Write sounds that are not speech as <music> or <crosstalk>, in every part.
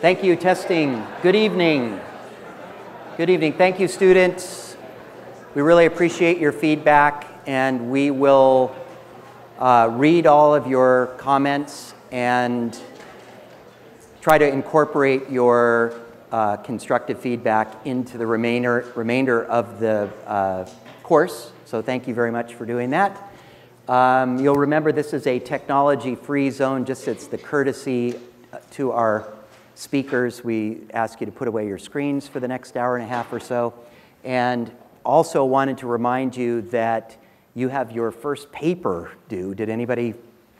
Thank you, testing. Good evening. Good evening. Thank you, students. We really appreciate your feedback, and we will uh, read all of your comments and try to incorporate your uh, constructive feedback into the remainder, remainder of the uh, course. So thank you very much for doing that. Um, you'll remember this is a technology-free zone, just it's the courtesy to our speakers. We ask you to put away your screens for the next hour and a half or so. And also wanted to remind you that you have your first paper due. Did anybody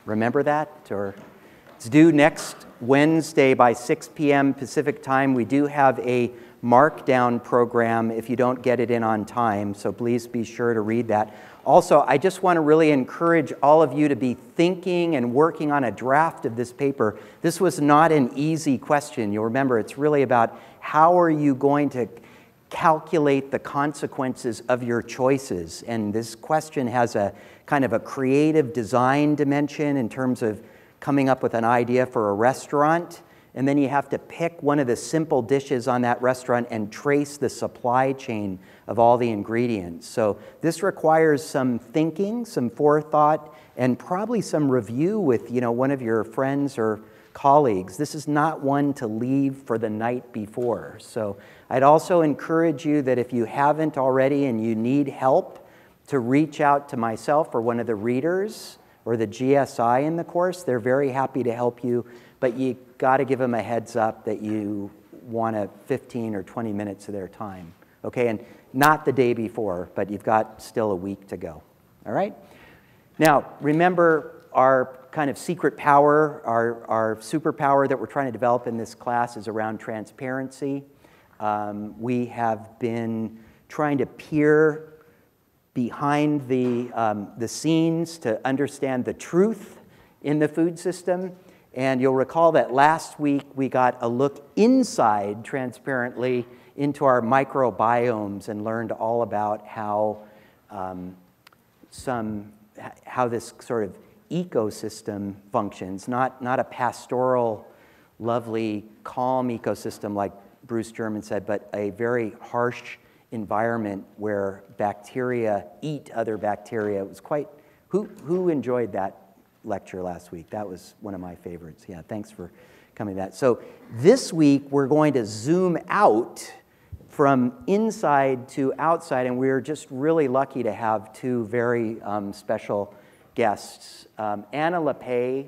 remember that? Or it's due next Wednesday by 6 p.m. Pacific time. We do have a markdown program if you don't get it in on time, so please be sure to read that. Also, I just want to really encourage all of you to be thinking and working on a draft of this paper. This was not an easy question. You'll remember it's really about how are you going to calculate the consequences of your choices. And this question has a kind of a creative design dimension in terms of coming up with an idea for a restaurant and then you have to pick one of the simple dishes on that restaurant and trace the supply chain of all the ingredients. So this requires some thinking, some forethought, and probably some review with you know, one of your friends or colleagues. This is not one to leave for the night before. So I'd also encourage you that if you haven't already and you need help, to reach out to myself or one of the readers or the GSI in the course. They're very happy to help you but you got to give them a heads up that you want a 15 or 20 minutes of their time. Okay, and not the day before, but you've got still a week to go. All right? Now, remember our kind of secret power, our, our superpower that we're trying to develop in this class is around transparency. Um, we have been trying to peer behind the, um, the scenes to understand the truth in the food system and you'll recall that last week we got a look inside transparently into our microbiomes and learned all about how um, some how this sort of ecosystem functions, not, not a pastoral, lovely, calm ecosystem like Bruce German said, but a very harsh environment where bacteria eat other bacteria. It was quite, who, who enjoyed that lecture last week. That was one of my favorites. Yeah, thanks for coming to that. So this week we're going to zoom out from inside to outside, and we're just really lucky to have two very um, special guests. Um, Anna Lappé,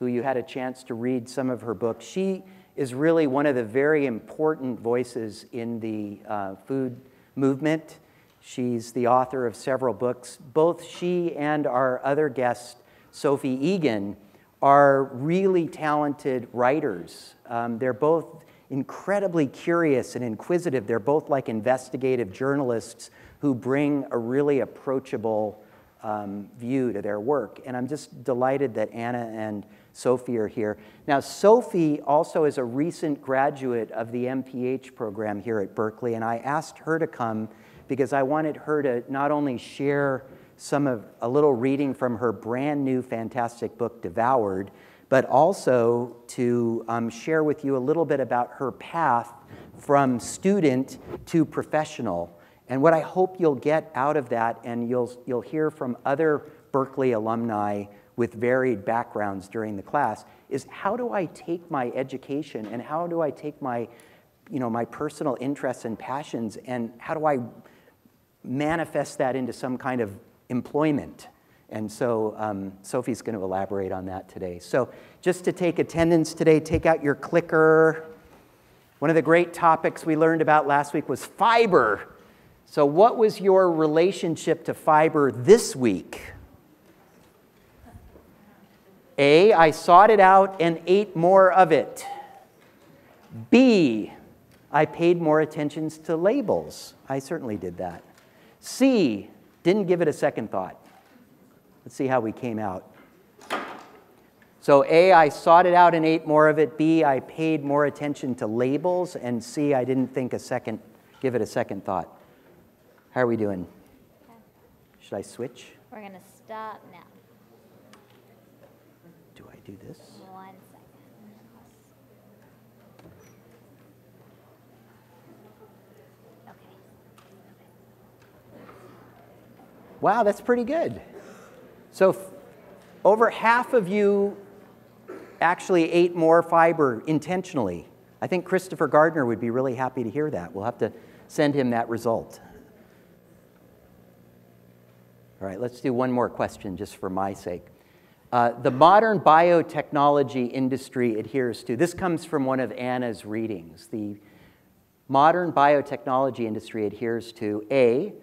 who you had a chance to read some of her books, she is really one of the very important voices in the uh, food movement. She's the author of several books. Both she and our other guest Sophie Egan, are really talented writers. Um, they're both incredibly curious and inquisitive. They're both like investigative journalists who bring a really approachable um, view to their work. And I'm just delighted that Anna and Sophie are here. Now, Sophie also is a recent graduate of the MPH program here at Berkeley, and I asked her to come because I wanted her to not only share some of a little reading from her brand new fantastic book, Devoured, but also to um, share with you a little bit about her path from student to professional. And what I hope you'll get out of that, and you'll, you'll hear from other Berkeley alumni with varied backgrounds during the class, is how do I take my education and how do I take my, you know, my personal interests and passions and how do I manifest that into some kind of employment. And so um, Sophie's going to elaborate on that today. So just to take attendance today, take out your clicker. One of the great topics we learned about last week was fiber. So, what was your relationship to fiber this week? A, I sought it out and ate more of it. B, I paid more attention to labels. I certainly did that. C, didn't give it a second thought. Let's see how we came out. So A, I sought it out and ate more of it. B, I paid more attention to labels. And C, I didn't think a second, give it a second thought. How are we doing? Should I switch? We're going to stop now. Do I do this? One second. Okay. Wow, that's pretty good. So, over half of you actually ate more fiber intentionally. I think Christopher Gardner would be really happy to hear that. We'll have to send him that result. All right, let's do one more question just for my sake. Uh, the modern biotechnology industry adheres to, this comes from one of Anna's readings. The modern biotechnology industry adheres to A,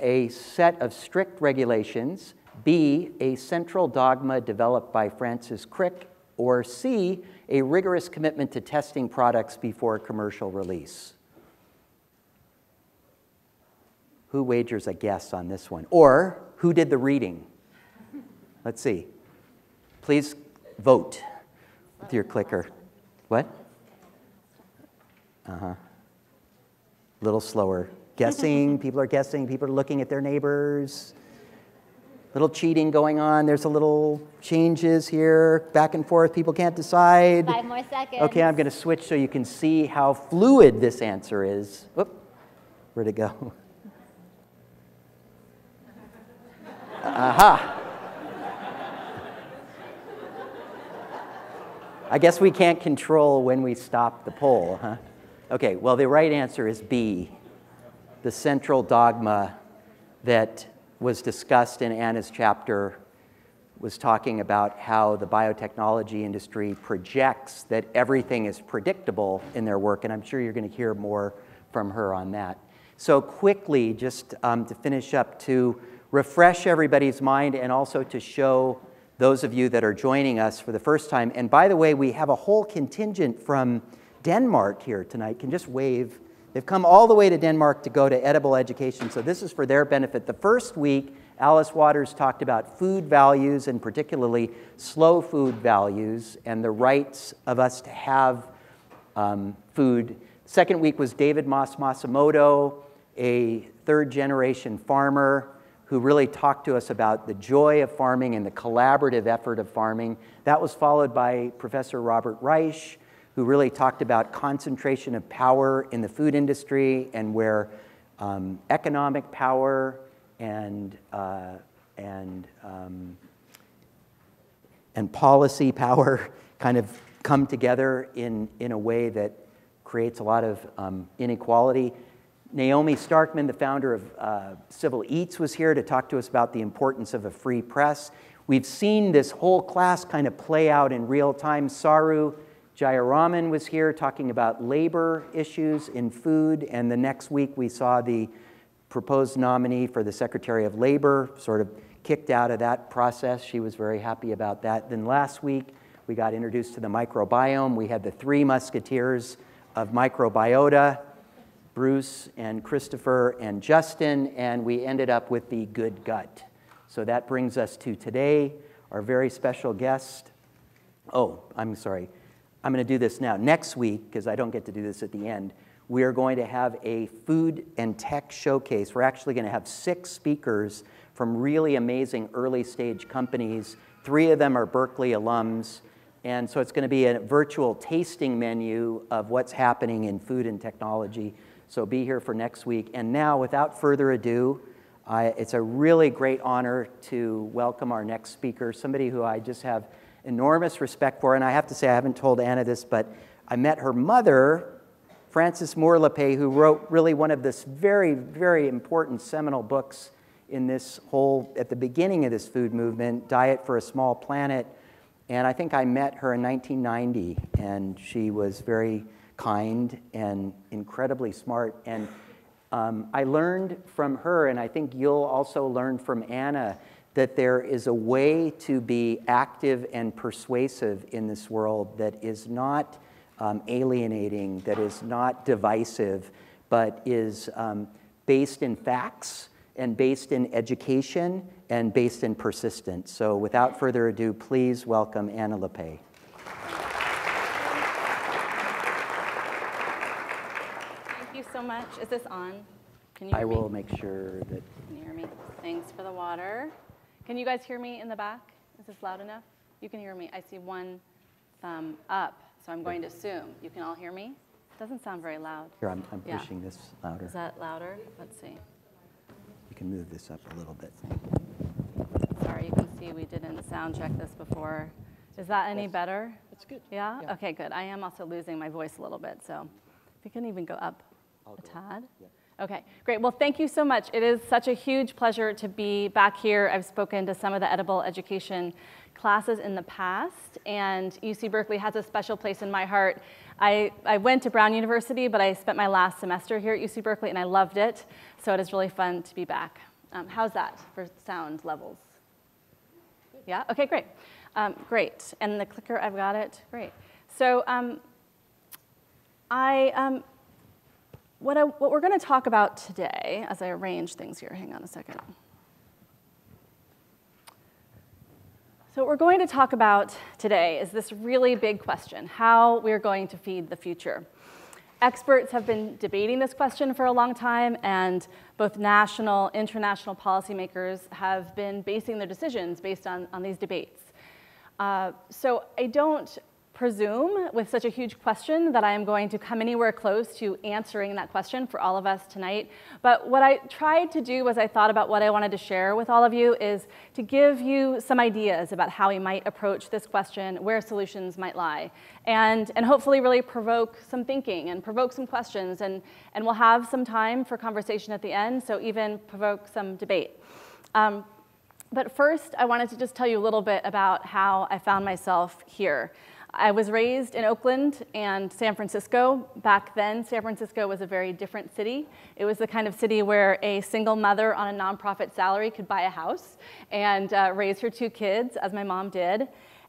a set of strict regulations, B, a central dogma developed by Francis Crick, or C, a rigorous commitment to testing products before commercial release. Who wagers a guess on this one? Or who did the reading? Let's see. Please vote with your clicker. What? Uh huh. A little slower. Guessing, people are guessing, people are looking at their neighbors. Little cheating going on. There's a little changes here, back and forth. People can't decide. Five more seconds. Okay, I'm going to switch so you can see how fluid this answer is. Whoop, where'd it go? Aha. I guess we can't control when we stop the poll, huh? Okay, well, the right answer is B, the central dogma that was discussed in Anna's chapter was talking about how the biotechnology industry projects that everything is predictable in their work, and I'm sure you're going to hear more from her on that. So, quickly, just um, to finish up, to refresh everybody's mind and also to show those of you that are joining us for the first time. And by the way, we have a whole contingent from Denmark here tonight. Can just wave. They've come all the way to Denmark to go to edible education, so this is for their benefit. The first week, Alice Waters talked about food values and particularly slow food values and the rights of us to have um, food. Second week was David Mas Masumoto, a third generation farmer who really talked to us about the joy of farming and the collaborative effort of farming. That was followed by Professor Robert Reich, who really talked about concentration of power in the food industry and where um, economic power and, uh, and, um, and policy power <laughs> kind of come together in, in a way that creates a lot of um, inequality. Naomi Starkman, the founder of uh, Civil Eats, was here to talk to us about the importance of a free press. We've seen this whole class kind of play out in real time. Saru Jayaraman was here talking about labor issues in food, and the next week we saw the proposed nominee for the Secretary of Labor sort of kicked out of that process. She was very happy about that. Then last week we got introduced to the microbiome. We had the three musketeers of microbiota Bruce and Christopher and Justin, and we ended up with the good gut. So that brings us to today, our very special guest. Oh, I'm sorry. I'm going to do this now. Next week, because I don't get to do this at the end, we are going to have a food and tech showcase. We're actually going to have six speakers from really amazing early stage companies. Three of them are Berkeley alums. And so it's going to be a virtual tasting menu of what's happening in food and technology. So be here for next week. And now, without further ado, it's a really great honor to welcome our next speaker, somebody who I just have enormous respect for. And I have to say, I haven't told Anna this, but I met her mother, Frances Moore Lappé, who wrote really one of this very, very important seminal books in this whole, at the beginning of this food movement, Diet for a Small Planet. And I think I met her in 1990, and she was very kind and incredibly smart. And um, I learned from her, and I think you'll also learn from Anna, that there is a way to be active and persuasive in this world that is not um, alienating, that is not divisive, but is um, based in facts and based in education and based in persistence. So without further ado, please welcome Anna Lappé. Thank you so much. Is this on? Can you I will me? make sure that. Can you hear me? Thanks for the water. Can you guys hear me in the back? Is this loud enough? You can hear me. I see one thumb up, so I'm going to assume you can all hear me. Doesn't sound very loud. Here, I'm, I'm yeah. pushing this louder. Is that louder? Let's see. You can move this up a little bit. Sorry, you can see we didn't sound check this before. Is that any Yes. better? That's good. Yeah? Yeah. Okay, good. I am also losing my voice a little bit, so if you can even go up I'll a go up. tad. Yeah. Okay, great. Well, thank you so much. It is such a huge pleasure to be back here. I've spoken to some of the edible education classes in the past, and UC Berkeley has a special place in my heart. I, I went to Brown University, but I spent my last semester here at UC Berkeley, and I loved it, so it is really fun to be back. Um, how's that for sound levels? Yeah, okay, great. Um, great. And the clicker, I've got it. Great. So um, I, um, what, I, what we're going to talk about today, as I arrange things here, hang on a second. So, what we're going to talk about today is this really big question how we're going to feed the future. Experts have been debating this question for a long time, and both national, international policymakers have been basing their decisions based on, on these debates. Uh, so I don't presume with such a huge question that I am going to come anywhere close to answering that question for all of us tonight. But what I tried to do as I thought about what I wanted to share with all of you is to give you some ideas about how we might approach this question, where solutions might lie, and, and hopefully really provoke some thinking and provoke some questions. And, and we'll have some time for conversation at the end, so even provoke some debate. Um, but first, I wanted to just tell you a little bit about how I found myself here. I was raised in Oakland and San Francisco. Back then, San Francisco was a very different city. It was the kind of city where a single mother on a nonprofit salary could buy a house and uh, raise her two kids, as my mom did.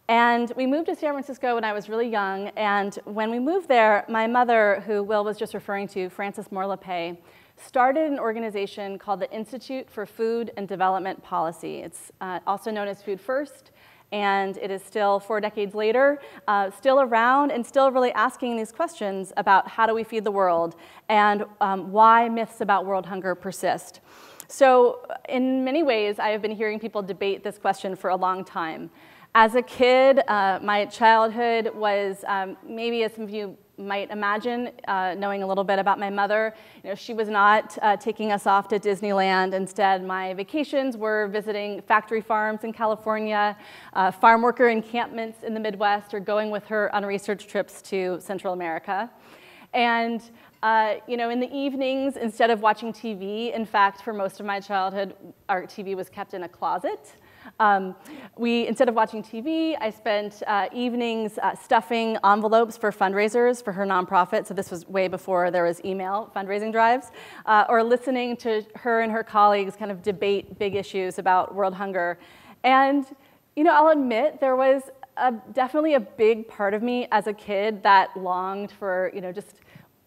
And we moved to San Francisco when I was really young. And when we moved there, my mother, who Will was just referring to, Frances Moore Lappé, started an organization called the Institute for Food and Development Policy. It's uh, also known as Food First and it is still four decades later, uh, still around and still really asking these questions about how do we feed the world and um, why myths about world hunger persist. So, in many ways, I have been hearing people debate this question for a long time. As a kid, uh, my childhood was um, maybe, as some of you might imagine, uh, knowing a little bit about my mother. You know, she was not uh, taking us off to Disneyland. Instead, my vacations were visiting factory farms in California, uh, farm worker encampments in the Midwest, or going with her on research trips to Central America. And uh, you know, in the evenings, instead of watching TV, in fact, for most of my childhood, our TV was kept in a closet. Um, we, instead of watching TV, I spent uh, evenings uh, stuffing envelopes for fundraisers for her nonprofit. So this was way before there was email fundraising drives, uh, or listening to her and her colleagues kind of debate big issues about world hunger. And you know, I'll admit there was a, definitely a big part of me as a kid that longed for you know just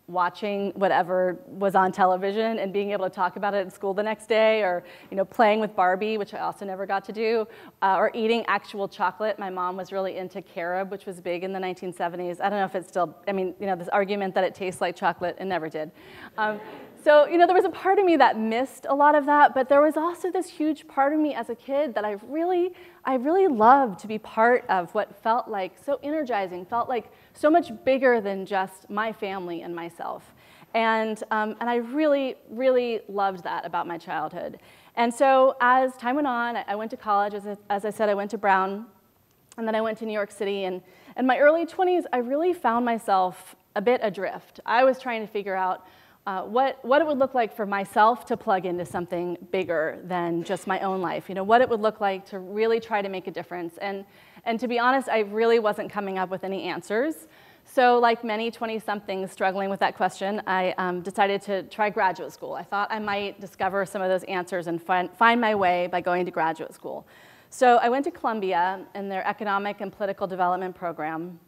watching whatever was on television and being able to talk about it at school the next day or you know playing with barbie which i also never got to do uh, or eating actual chocolate. My mom was really into carob which was big in the 1970s i don't know if it's still i mean you know this argument that it tastes like chocolate it never did. Um, so you know there was a part of me that missed a lot of that but there was also this huge part of me as a kid that i really i really loved to be part of what felt like so energizing felt like so much bigger than just my family and myself. And, um, and I really, really loved that about my childhood. And so as time went on, I went to college. As I, as I said, I went to Brown, and then I went to New York City. And in my early 20s, I really found myself a bit adrift. I was trying to figure out uh, what, what it would look like for myself to plug into something bigger than just my own life. You know, what it would look like to really try to make a difference. And and to be honest, I really wasn't coming up with any answers. So, like many 20 somethings struggling with that question, I um, decided to try graduate school. I thought I might discover some of those answers and find, find my way by going to graduate school. So, I went to Columbia in their economic and political development program.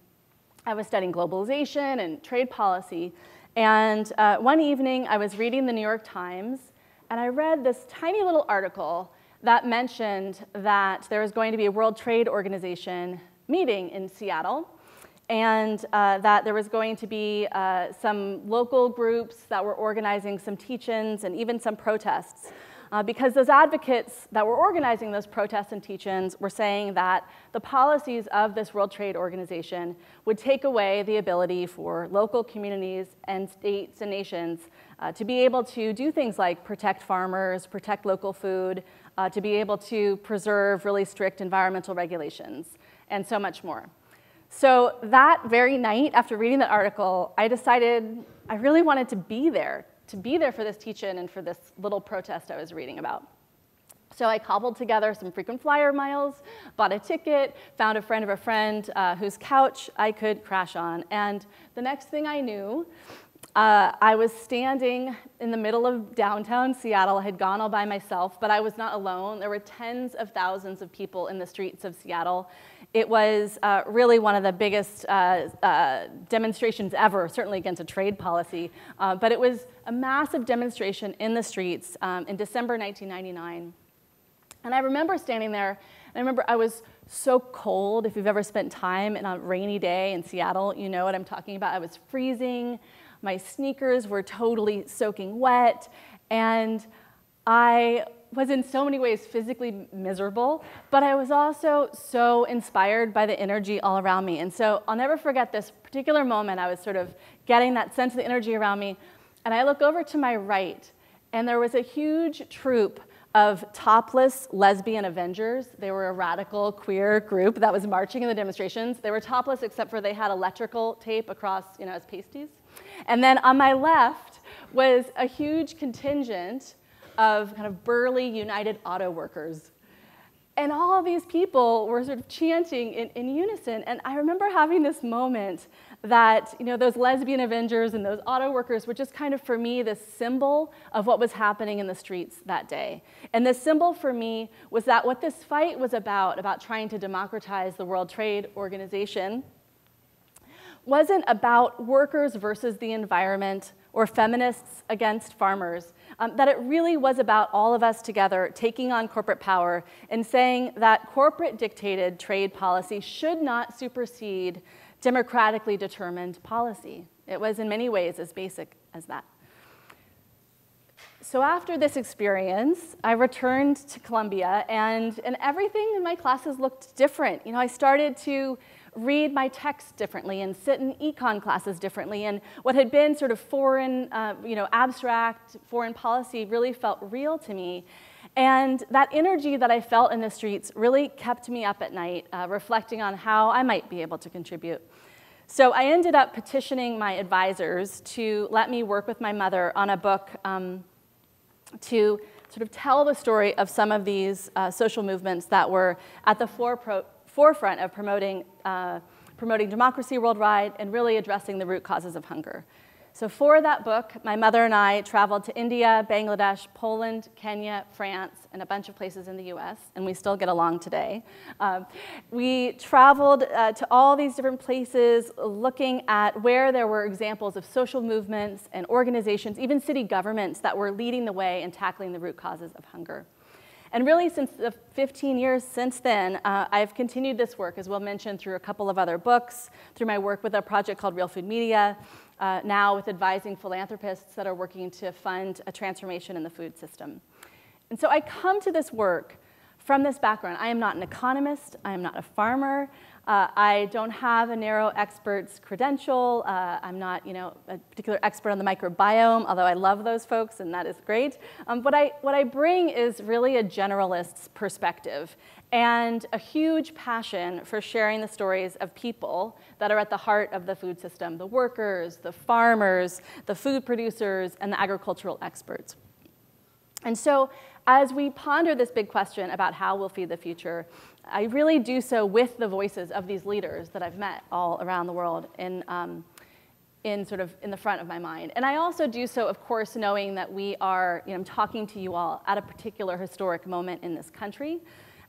I was studying globalization and trade policy. And uh, one evening, I was reading the New York Times, and I read this tiny little article that mentioned that there was going to be a World Trade Organization meeting in Seattle, and uh, that there was going to be uh, some local groups that were organizing some teach ins and even some protests uh, because those advocates that were organizing those protests and teach-ins were saying that the policies of this World Trade Organization would take away the ability for local communities and states and nations uh, to be able to do things like protect farmers, protect local food, uh, to be able to preserve really strict environmental regulations, and so much more. So that very night, after reading that article, I decided I really wanted to be there, to be there for this teach-in and for this little protest I was reading about. So I cobbled together some frequent flyer miles, bought a ticket, found a friend of a friend uh, whose couch I could crash on. And the next thing I knew, uh, I was standing in the middle of downtown Seattle. I had gone all by myself, but I was not alone. There were tens of thousands of people in the streets of Seattle. It was uh, really one of the biggest uh, uh, demonstrations ever, certainly against a trade policy. Uh, but it was a massive demonstration in the streets um, in December 1999. And I remember standing there, and I remember I was so cold. If you've ever spent time in a rainy day in Seattle, you know what I'm talking about. I was freezing. My sneakers were totally soaking wet. And I was in so many ways physically miserable, but I was also so inspired by the energy all around me. And so I'll never forget this particular moment. I was sort of getting that sense of the energy around me, and I look over to my right, and there was a huge troop of topless lesbian Avengers. They were a radical queer group that was marching in the demonstrations. They were topless except for they had electrical tape across, you know, as pasties. And then on my left was a huge contingent of kind of burly United Auto Workers. And all these people were sort of chanting in, in unison. And I remember having this moment that, you know, those lesbian Avengers and those auto workers were just kind of, for me, this symbol of what was happening in the streets that day. And the symbol for me was that what this fight was about, about trying to democratize the World Trade Organization, wasn't about workers versus the environment or feminists against farmers, um, that it really was about all of us together taking on corporate power and saying that corporate dictated trade policy should not supersede democratically determined policy. It was in many ways as basic as that. So after this experience, I returned to Columbia and, and everything in my classes looked different. You know, I started to read my texts differently and sit in econ classes differently. And what had been sort of foreign, uh, you know, abstract foreign policy really felt real to me. And that energy that I felt in the streets really kept me up at night, uh, reflecting on how I might be able to contribute. So I ended up petitioning my advisors to let me work with my mother on a book um, to sort of tell the story of some of these uh, social movements that were at the forefront forefront of promoting, uh, promoting democracy worldwide and really addressing the root causes of hunger. So for that book, my mother and I traveled to India, Bangladesh, Poland, Kenya, France, and a bunch of places in the US, and we still get along today. Um, we traveled uh, to all these different places looking at where there were examples of social movements and organizations, even city governments that were leading the way in tackling the root causes of hunger. And really, since the 15 years since then, uh, I've continued this work, as Will mentioned, through a couple of other books, through my work with a project called Real Food Media, uh, now with advising philanthropists that are working to fund a transformation in the food system. And so I come to this work from this background. I am not an economist, I am not a farmer, uh, I don't have a narrow expert's credential. Uh, I'm not, you know, a particular expert on the microbiome, although I love those folks, and that is great. Um, what, I, what I bring is really a generalist's perspective and a huge passion for sharing the stories of people that are at the heart of the food system, the workers, the farmers, the food producers, and the agricultural experts. And so as we ponder this big question about how we'll feed the future, I really do so with the voices of these leaders that I've met all around the world in, um, in sort of in the front of my mind. And I also do so, of course, knowing that we are, you know, I'm talking to you all at a particular historic moment in this country,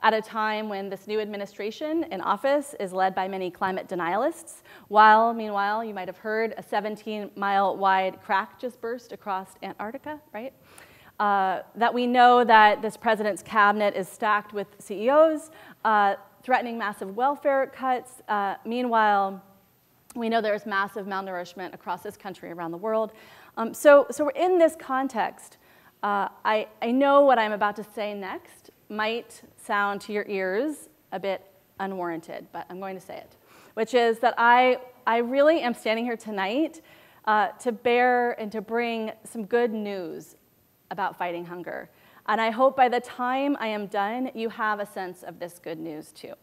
at a time when this new administration in office is led by many climate denialists, while, meanwhile, you might have heard a 17 mile wide crack just burst across Antarctica, right? Uh, that we know that this president's cabinet is stacked with CEOs uh, threatening massive welfare cuts. Uh, meanwhile, we know there's massive malnourishment across this country, around the world. Um, so, so we're in this context Uh, I, I know what I'm about to say next might sound to your ears a bit unwarranted, but I'm going to say it, which is that I, I really am standing here tonight uh, to bear and to bring some good news about fighting hunger. And I hope by the time I am done, you have a sense of this good news too.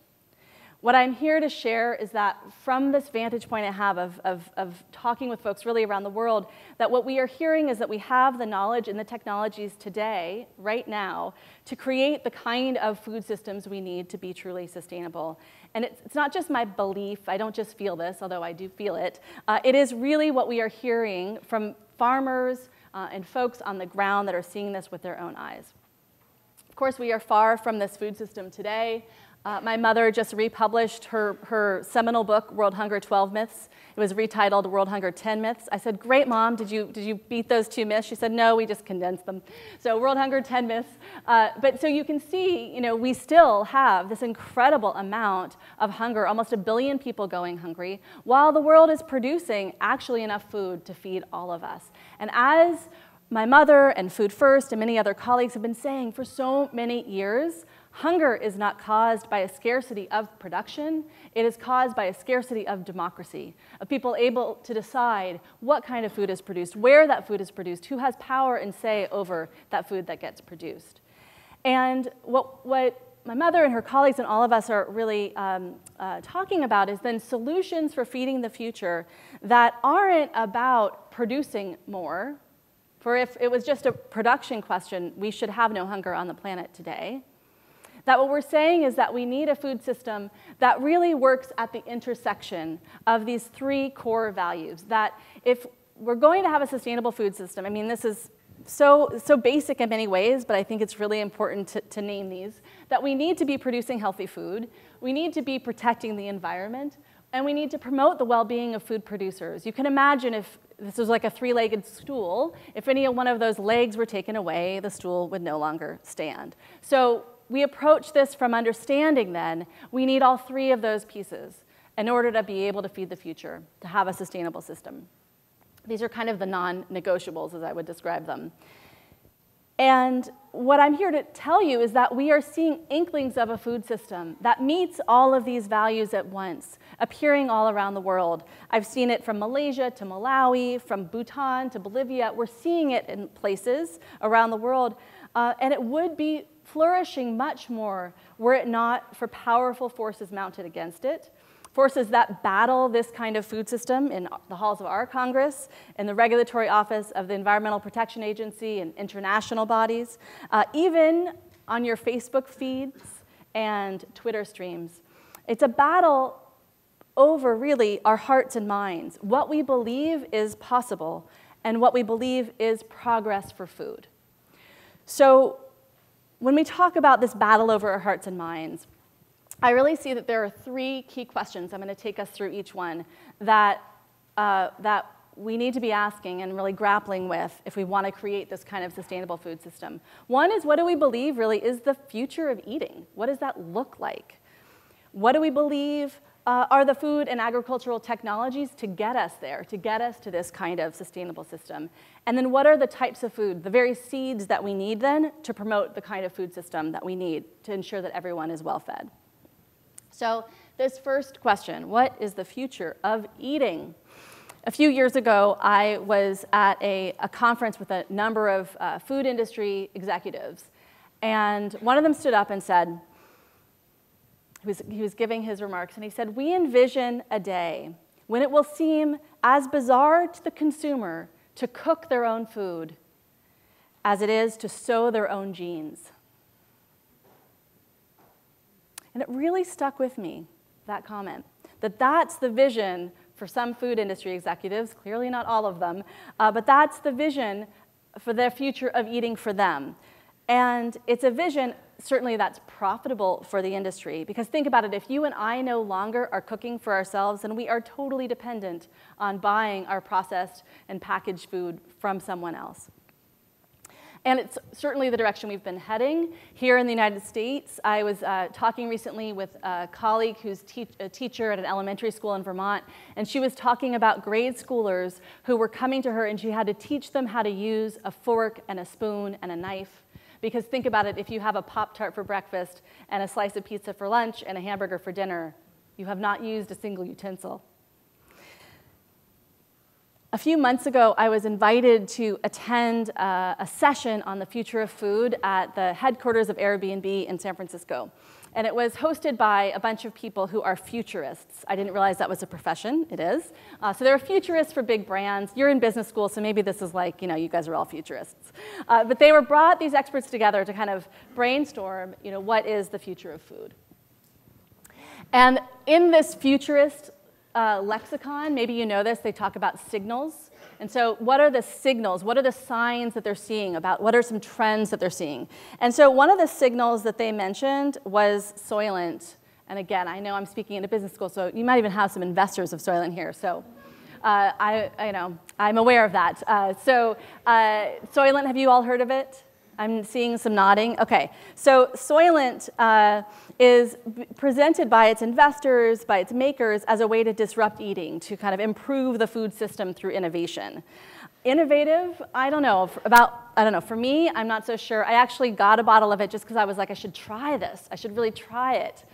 What I'm here to share is that from this vantage point I have of, of, of, talking with folks really around the world, that what we are hearing is that we have the knowledge and the technologies today, right now, to create the kind of food systems we need to be truly sustainable. And it's, it's not just my belief, I don't just feel this, although I do feel it. Uh, it is really what we are hearing from farmers uh, and folks on the ground that are seeing this with their own eyes. Of course, we are far from this food system today. Uh, my mother just republished her, her seminal book, World Hunger 12 Myths. It was retitled World Hunger 10 Myths. I said, Great, Mom, did you, did you beat those two myths? She said, No, we just condensed them. So, World Hunger 10 Myths. Uh, but so you can see, you know, we still have this incredible amount of hunger, almost a billion people going hungry, while the world is producing actually enough food to feed all of us. And as my mother and Food First and many other colleagues have been saying for so many years, Hunger is not caused by a scarcity of production, it is caused by a scarcity of democracy, of people able to decide what kind of food is produced, where that food is produced, who has power and say over that food that gets produced. And what, what my mother and her colleagues and all of us are really um, uh, talking about is then solutions for feeding the future that aren't about producing more. For if it was just a production question, we should have no hunger on the planet today. That what we're saying is that we need a food system that really works at the intersection of these three core values. That if we're going to have a sustainable food system, I mean, this is so, so basic in many ways, but I think it's really important to, to name these, that we need to be producing healthy food, we need to be protecting the environment, and we need to promote the well-being of food producers. You can imagine if this was like a three-legged stool, if any one of those legs were taken away, the stool would no longer stand. So we approach this from understanding then we need all three of those pieces in order to be able to feed the future, to have a sustainable system. These are kind of the non negotiables, as I would describe them. And what I'm here to tell you is that we are seeing inklings of a food system that meets all of these values at once, appearing all around the world. I've seen it from Malaysia to Malawi, from Bhutan to Bolivia. We're seeing it in places around the world. Uh, and it would be flourishing much more were it not for powerful forces mounted against it, forces that battle this kind of food system in the halls of our Congress, in the regulatory office of the Environmental Protection Agency and international bodies, uh, even on your Facebook feeds and Twitter streams. It's a battle over really our hearts and minds, what we believe is possible and what we believe is progress for food. So when we talk about this battle over our hearts and minds, I really see that there are three key questions. I'm going to take us through each one that, uh, that we need to be asking and really grappling with if we want to create this kind of sustainable food system. One is what do we believe really is the future of eating? What does that look like? What do we believe uh, are the food and agricultural technologies to get us there, to get us to this kind of sustainable system? And then what are the types of food, the very seeds that we need then to promote the kind of food system that we need to ensure that everyone is well fed? So this first question, what is the future of eating? A few years ago, I was at a, a conference with a number of uh, food industry executives, and one of them stood up and said, he was, he was giving his remarks, and he said, We envision a day when it will seem as bizarre to the consumer to cook their own food as it is to sew their own jeans. And it really stuck with me, that comment, that that's the vision for some food industry executives, clearly not all of them, uh, but that's the vision for the future of eating for them. And it's a vision certainly that's profitable for the industry because think about it if you and I no longer are cooking for ourselves then we are totally dependent on buying our processed and packaged food from someone else. And it's certainly the direction we've been heading. Here in the United States, I was uh, talking recently with a colleague who's te a teacher at an elementary school in Vermont, and she was talking about grade schoolers who were coming to her and she had to teach them how to use a fork and a spoon and a knife. Because think about it, if you have a Pop Tart for breakfast and a slice of pizza for lunch and a hamburger for dinner, you have not used a single utensil. A few months ago, I was invited to attend uh, a session on the future of food at the headquarters of Airbnb in San Francisco. And it was hosted by a bunch of people who are futurists. I didn't realize that was a profession. It is. Uh, so they're futurists for big brands. You're in business school, so maybe this is like, you know, you guys are all futurists. Uh, but they were brought these experts together to kind of brainstorm, you know, what is the future of food. And in this futurist uh, lexicon, maybe you know this, they talk about signals. And so, what are the signals? What are the signs that they're seeing about what are some trends that they're seeing? And so, one of the signals that they mentioned was Soylent. And again, I know I'm speaking in a business school, so you might even have some investors of Soylent here. So, uh, I, you know, I'm aware of that. Uh, so, uh, Soylent, have you all heard of it? I'm seeing some nodding. Okay, so Soylent uh, is presented by its investors, by its makers, as a way to disrupt eating, to kind of improve the food system through innovation. Innovative, I don't know, about, I don't know, for me, I'm not so sure. I actually got a bottle of it just because I was like, I should try this. I should really try it.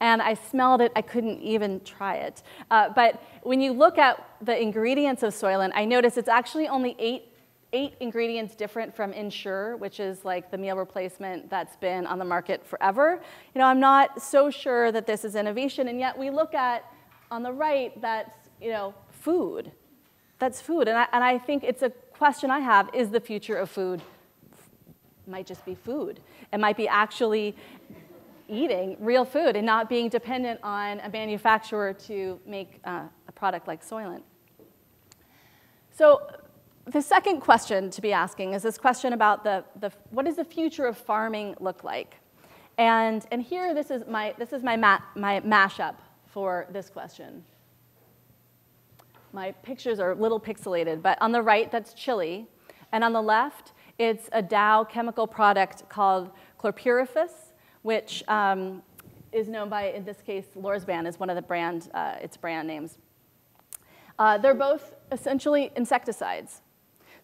And I smelled it, I couldn't even try it. Uh, but when you look at the ingredients of Soylent, I notice it's actually only eight eight ingredients different from Ensure, which is like the meal replacement that's been on the market forever. You know, I'm not so sure that this is innovation, and yet we look at on the right that's, you know, food. That's food, and I, and I think it's a question I have, is the future of food might just be food. It might be actually eating real food and not being dependent on a manufacturer to make uh, a product like Soylent. So the second question to be asking is this question about the, the what does the future of farming look like? And, and here, this is my, this is my, ma my mashup for this question. My pictures are a little pixelated, but on the right, that's chili. And on the left, it's a Dow chemical product called chlorpyrifos, which um, is known by, in this case, Lorsban is one of the brand, uh, its brand names. Uh, they're both essentially insecticides.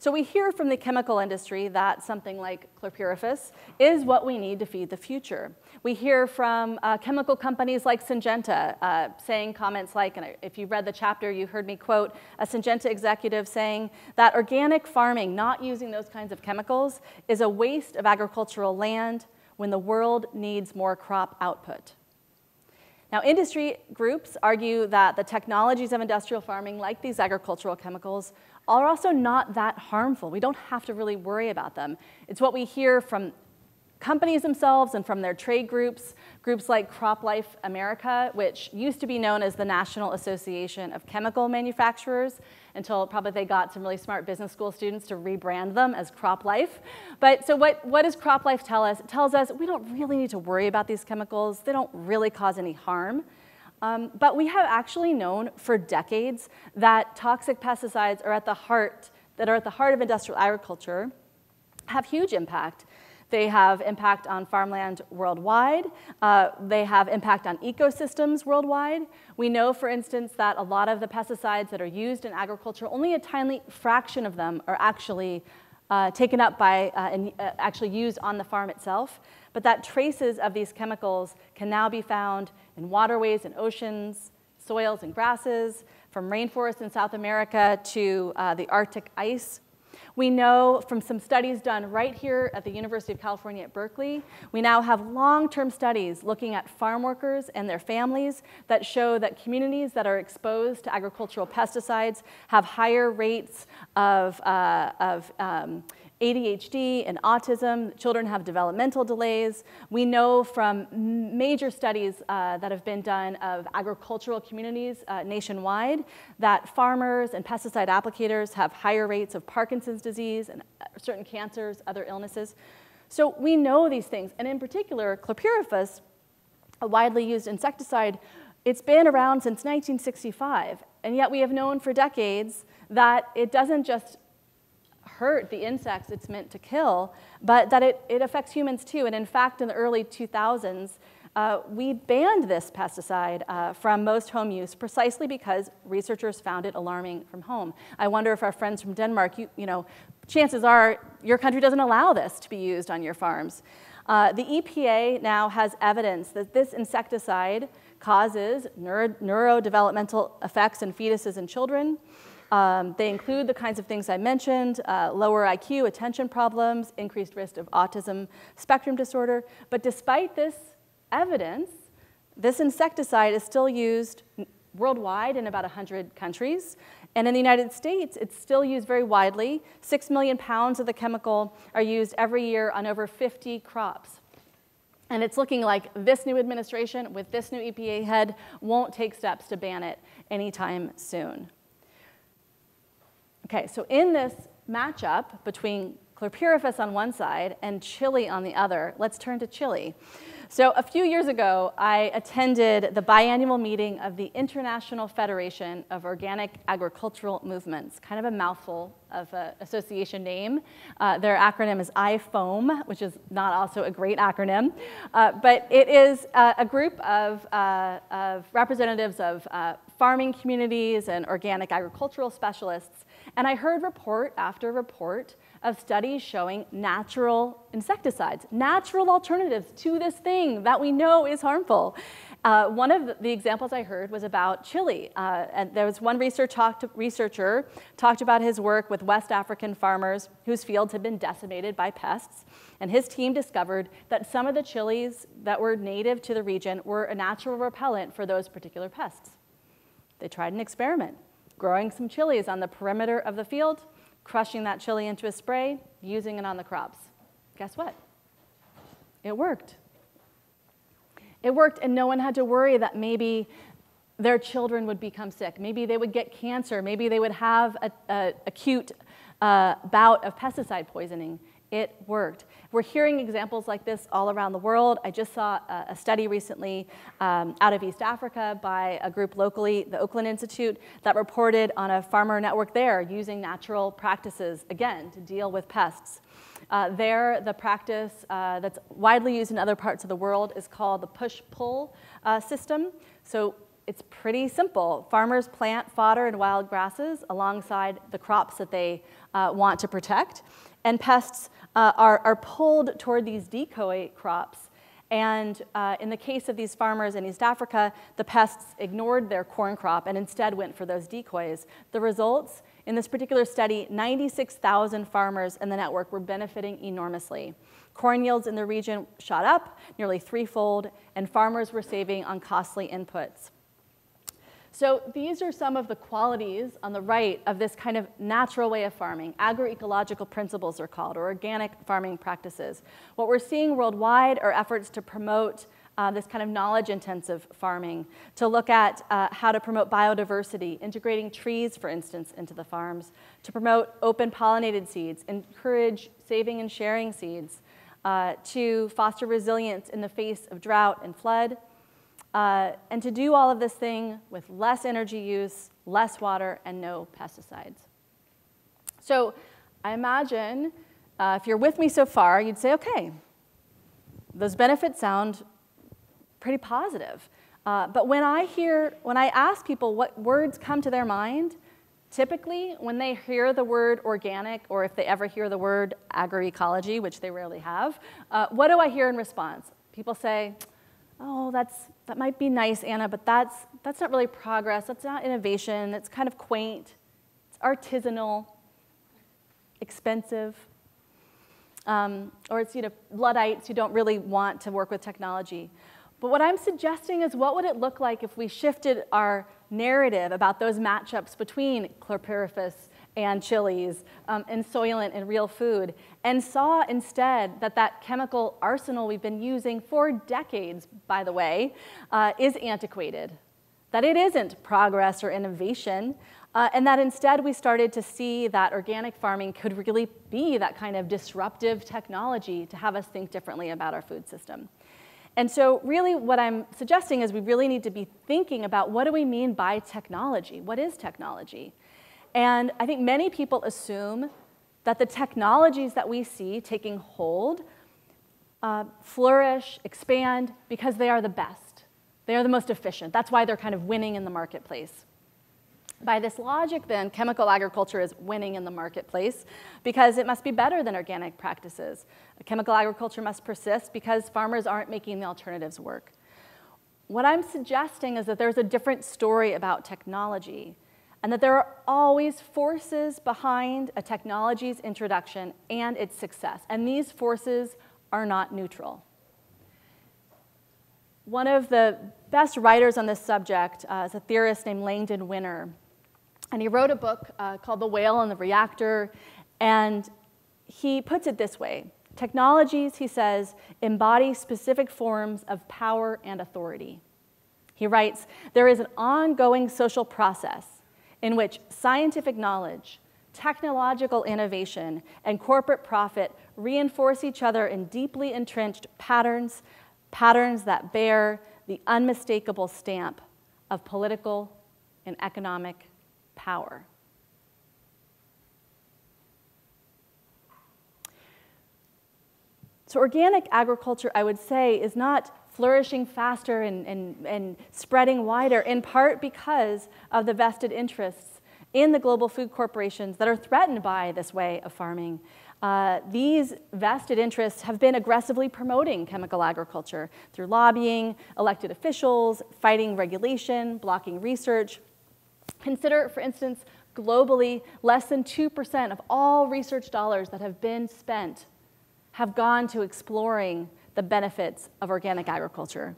So we hear from the chemical industry that something like chlorpyrifos is what we need to feed the future. We hear from uh, chemical companies like Syngenta uh, saying comments like, and if you read the chapter, you heard me quote a Syngenta executive saying that organic farming, not using those kinds of chemicals, is a waste of agricultural land when the world needs more crop output. Now, industry groups argue that the technologies of industrial farming, like these agricultural chemicals, are also not that harmful. We don't have to really worry about them. It's what we hear from companies themselves and from their trade groups, groups like CropLife America, which used to be known as the National Association of Chemical Manufacturers, until probably they got some really smart business school students to rebrand them as CropLife. But so what, what does CropLife tell us? It tells us we don't really need to worry about these chemicals. They don't really cause any harm. Um, but we have actually known for decades that toxic pesticides are at the heart, that are at the heart of industrial agriculture, have huge impact. They have impact on farmland worldwide. Uh, they have impact on ecosystems worldwide. We know, for instance, that a lot of the pesticides that are used in agriculture, only a tiny fraction of them are actually uh, taken up by uh, and uh, actually used on the farm itself, but that traces of these chemicals can now be found in waterways and oceans, soils and grasses, from rainforests in South America to uh, the Arctic ice. We know from some studies done right here at the University of California at Berkeley, we now have long-term studies looking at farm workers and their families that show that communities that are exposed to agricultural pesticides have higher rates of, uh, of um, ADHD and autism. Children have developmental delays. We know from major studies uh, that have been done of agricultural communities uh, nationwide that farmers and pesticide applicators have higher rates of Parkinson's disease and uh, certain cancers, other illnesses. So we know these things. And in particular, chlorpyrifos, a widely used insecticide, it's been around since 1965. And yet we have known for decades that it doesn't just hurt the insects it's meant to kill, but that it, it affects humans too. And in fact, in the early 2000s, uh, we banned this pesticide uh, from most home use precisely because researchers found it alarming from home. I wonder if our friends from Denmark, you, you know, chances are your country doesn't allow this to be used on your farms. Uh, the EPA now has evidence that this insecticide causes neuro neurodevelopmental effects in fetuses and children. Um, they include the kinds of things I mentioned, uh, lower IQ, attention problems, increased risk of autism spectrum disorder. But despite this evidence, this insecticide is still used worldwide in about 100 countries. And in the United States, it's still used very widely. Six million pounds of the chemical are used every year on over 50 crops. And it's looking like this new administration, with this new EPA head, won't take steps to ban it anytime soon. Okay, so in this matchup between chlorpyrifos on one side and chili on the other, let's turn to chili. So a few years ago, I attended the biannual meeting of the International Federation of Organic Agricultural Movements, kind of a mouthful of an association name. Uh, their acronym is IFOAM, which is not also a great acronym, uh, but it is uh, a group of, uh, of representatives of uh, farming communities and organic agricultural specialists. And I heard report after report of studies showing natural insecticides, natural alternatives to this thing that we know is harmful. Uh, one of the examples I heard was about chili. Uh, and there was one research talked, researcher talked about his work with West African farmers whose fields had been decimated by pests. And his team discovered that some of the chilies that were native to the region were a natural repellent for those particular pests. They tried an experiment, growing some chilies on the perimeter of the field, crushing that chili into a spray, using it on the crops. Guess what? It worked. It worked, and no one had to worry that maybe their children would become sick. Maybe they would get cancer. Maybe they would have an acute uh, bout of pesticide poisoning. It worked. We're hearing examples like this all around the world. I just saw a, a study recently um, out of East Africa by a group locally, the Oakland Institute, that reported on a farmer network there using natural practices, again, to deal with pests. Uh, there, the practice uh, that's widely used in other parts of the world is called the push-pull uh, system. So it's pretty simple. Farmers plant fodder and wild grasses alongside the crops that they uh, want to protect, and pests uh, are, are pulled toward these decoy crops. And uh, in the case of these farmers in East Africa, the pests ignored their corn crop and instead went for those decoys. The results in this particular study 96,000 farmers in the network were benefiting enormously. Corn yields in the region shot up nearly threefold, and farmers were saving on costly inputs. So these are some of the qualities on the right of this kind of natural way of farming. Agroecological principles are called, or organic farming practices. What we're seeing worldwide are efforts to promote uh, this kind of knowledge-intensive farming, to look at uh, how to promote biodiversity, integrating trees, for instance, into the farms, to promote open pollinated seeds, encourage saving and sharing seeds, uh, to foster resilience in the face of drought and flood, uh, and to do all of this thing with less energy use, less water, and no pesticides. So I imagine uh, if you're with me so far, you'd say, okay, those benefits sound pretty positive. Uh, but when I hear, when I ask people what words come to their mind, typically when they hear the word organic or if they ever hear the word agroecology, which they rarely have, uh, what do I hear in response? People say, oh, that's, that might be nice, Anna, but that's, that's not really progress. That's not innovation. It's kind of quaint. It's artisanal, expensive. Um, or it's you know, Luddites who don't really want to work with technology. But what I'm suggesting is what would it look like if we shifted our narrative about those matchups between chlorpyrifos and chilies um, and soylent and real food and saw instead that that chemical arsenal we've been using for decades, by the way, uh, is antiquated, that it isn't progress or innovation, uh, and that instead we started to see that organic farming could really be that kind of disruptive technology to have us think differently about our food system. And so really what I'm suggesting is we really need to be thinking about what do we mean by technology? What is technology? And I think many people assume that the technologies that we see taking hold uh, flourish, expand, because they are the best. They are the most efficient. That's why they're kind of winning in the marketplace. By this logic, then, chemical agriculture is winning in the marketplace because it must be better than organic practices. Chemical agriculture must persist because farmers aren't making the alternatives work. What I'm suggesting is that there's a different story about technology and that there are always forces behind a technology's introduction and its success. And these forces are not neutral. One of the best writers on this subject uh, is a theorist named Langdon Winner. And he wrote a book uh, called The Whale and the Reactor. And he puts it this way Technologies, he says, embody specific forms of power and authority. He writes, there is an ongoing social process in which scientific knowledge, technological innovation, and corporate profit reinforce each other in deeply entrenched patterns, patterns that bear the unmistakable stamp of political and economic power. So, organic agriculture, I would say, is not flourishing faster and, and, and spreading wider, in part because of the vested interests in the global food corporations that are threatened by this way of farming. Uh, these vested interests have been aggressively promoting chemical agriculture through lobbying, elected officials, fighting regulation, blocking research, Consider, for instance, globally, less than 2% of all research dollars that have been spent have gone to exploring the benefits of organic agriculture.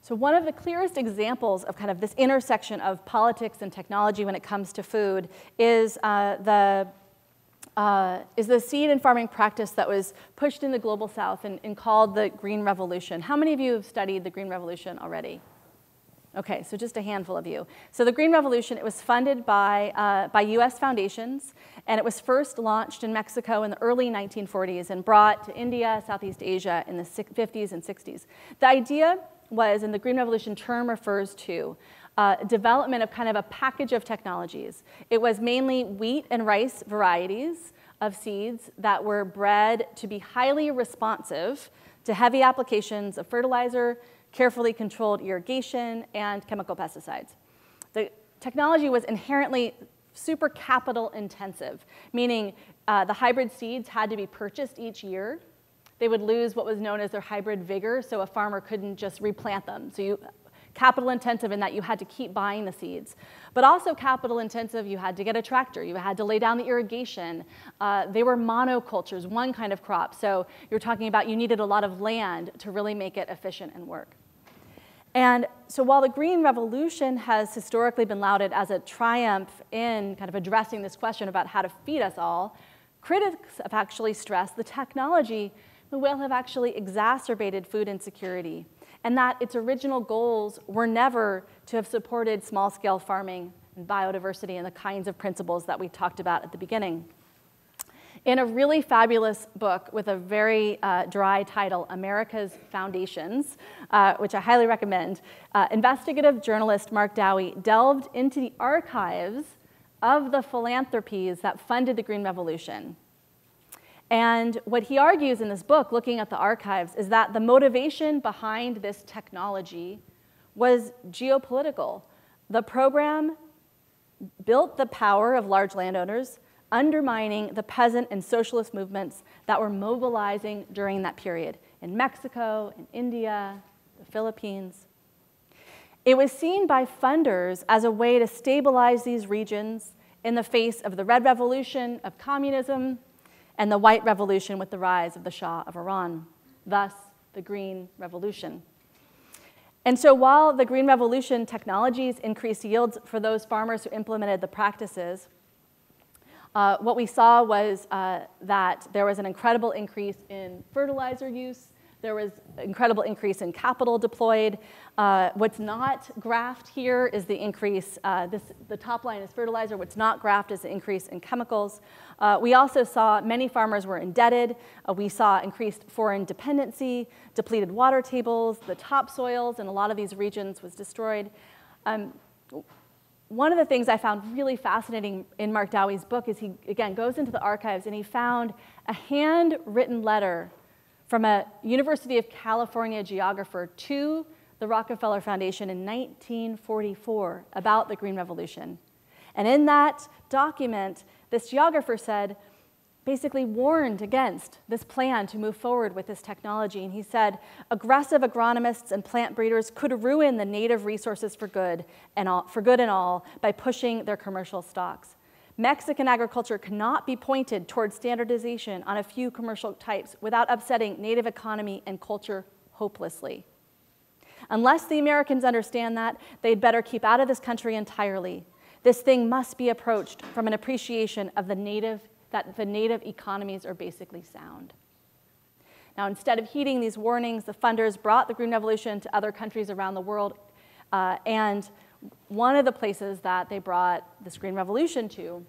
So one of the clearest examples of kind of this intersection of politics and technology when it comes to food is uh, the uh, is the seed and farming practice that was pushed in the global south and, and called the Green Revolution. How many of you have studied the Green Revolution already? Okay, so just a handful of you. So the Green Revolution, it was funded by, uh, by US foundations, and it was first launched in Mexico in the early 1940s and brought to India, Southeast Asia in the 50s and 60s. The idea was, and the Green Revolution term refers to, uh, development of kind of a package of technologies. It was mainly wheat and rice varieties of seeds that were bred to be highly responsive to heavy applications of fertilizer, carefully controlled irrigation, and chemical pesticides. The technology was inherently super capital intensive, meaning uh, the hybrid seeds had to be purchased each year. They would lose what was known as their hybrid vigor, so a farmer couldn't just replant them. So you, capital intensive in that you had to keep buying the seeds. But also capital intensive, you had to get a tractor, you had to lay down the irrigation. Uh, they were monocultures, one kind of crop. So you're talking about you needed a lot of land to really make it efficient and work. And so while the Green Revolution has historically been lauded as a triumph in kind of addressing this question about how to feed us all, critics have actually stressed the technology will have actually exacerbated food insecurity and that its original goals were never to have supported small-scale farming and biodiversity and the kinds of principles that we talked about at the beginning. In a really fabulous book with a very uh, dry title, American Foundations, uh, which I highly recommend, uh, investigative journalist Mark Dowie delved into the archives of the philanthropies that funded the Green Revolution. And what he argues in this book, looking at the archives, is that the motivation behind this technology was geopolitical. The program built the power of large landowners, undermining the peasant and socialist movements that were mobilizing during that period in Mexico, in India, the Philippines. It was seen by funders as a way to stabilize these regions in the face of the Red Revolution, of communism, and the White Revolution with the rise of the Shah of Iran, thus the Green Revolution. And so while the Green Revolution technologies increased yields for those farmers who implemented the practices, uh, what we saw was uh, that there was an incredible increase in fertilizer use, there was incredible increase in capital deployed. Uh, what's not graphed here is the increase, uh, this, the top line is fertilizer. What's not graphed is the increase in chemicals. Uh, we also saw many farmers were indebted. Uh, we saw increased foreign dependency, depleted water tables, the topsoils in a lot of these regions was destroyed. Um, one of the things I found really fascinating in Mark Dowie's book is he, again, goes into the archives and he found a handwritten letter from a University of California geographer to the Rockefeller Foundation in 1944 about the Green Revolution. And in that document, this geographer said, basically warned against this plan to move forward with this technology. And he said, aggressive agronomists and plant breeders could ruin the native resources for good and all, for good and all by pushing their commercial stocks. Mexican agriculture cannot be pointed towards standardization on a few commercial types without upsetting native economy and culture hopelessly. Unless the Americans understand that, they'd better keep out of this country entirely. This thing must be approached from an appreciation of the native that the native economies are basically sound. Now, instead of heeding these warnings, the funders brought the Green Revolution to other countries around the world. Uh, and one of the places that they brought this Green Revolution to,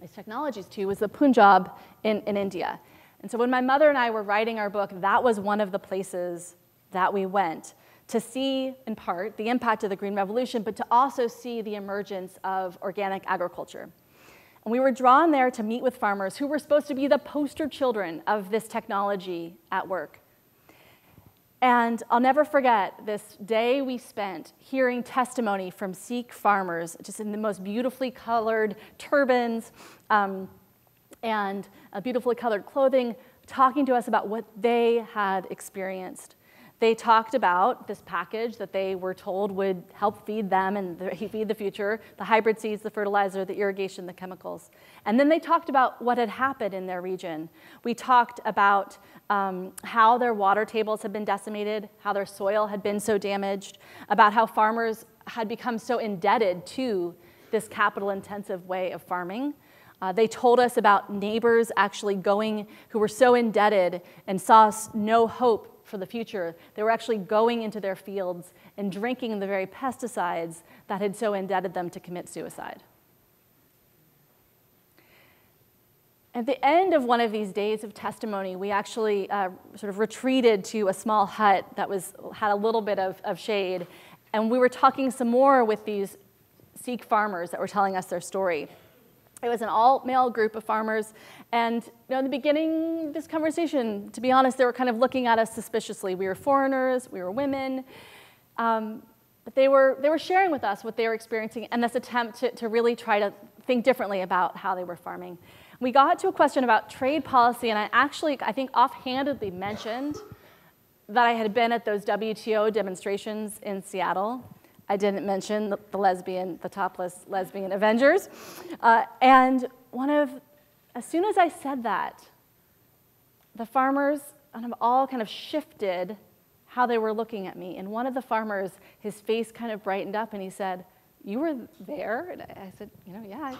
these technologies to, was the Punjab in, in India. And so when my mother and I were writing our book, that was one of the places that we went to see, in part, the impact of the Green Revolution, but to also see the emergence of organic agriculture. And we were drawn there to meet with farmers who were supposed to be the poster children of this technology at work. And I'll never forget this day we spent hearing testimony from Sikh farmers, just in the most beautifully colored turbans um, and beautifully colored clothing, talking to us about what they had experienced. They talked about this package that they were told would help feed them and <laughs> feed the future, the hybrid seeds, the fertilizer, the irrigation, the chemicals. And then they talked about what had happened in their region. We talked about um, how their water tables had been decimated, how their soil had been so damaged, about how farmers had become so indebted to this capital intensive way of farming. Uh, they told us about neighbors actually going who were so indebted and saw no hope for the future. They were actually going into their fields and drinking the very pesticides that had so indebted them to commit suicide. At the end of one of these days of testimony, we actually uh, sort of retreated to a small hut that was, had a little bit of, of shade, and we were talking some more with these Sikh farmers that were telling us their story. It was an all-male group of farmers, and you know, in the beginning this conversation, to be honest, they were kind of looking at us suspiciously. We were foreigners, we were women, um, but they were, they were sharing with us what they were experiencing and this attempt to, to really try to think differently about how they were farming. We got to a question about trade policy, and I actually, I think, offhandedly mentioned that I had been at those WTO demonstrations in Seattle. I didn't mention the, the lesbian, the topless lesbian Avengers. Uh, and one of, as soon as I said that, the farmers kind of all kind of shifted how they were looking at me. And one of the farmers, his face kind of brightened up and he said, You were there? And I said, You know, yeah,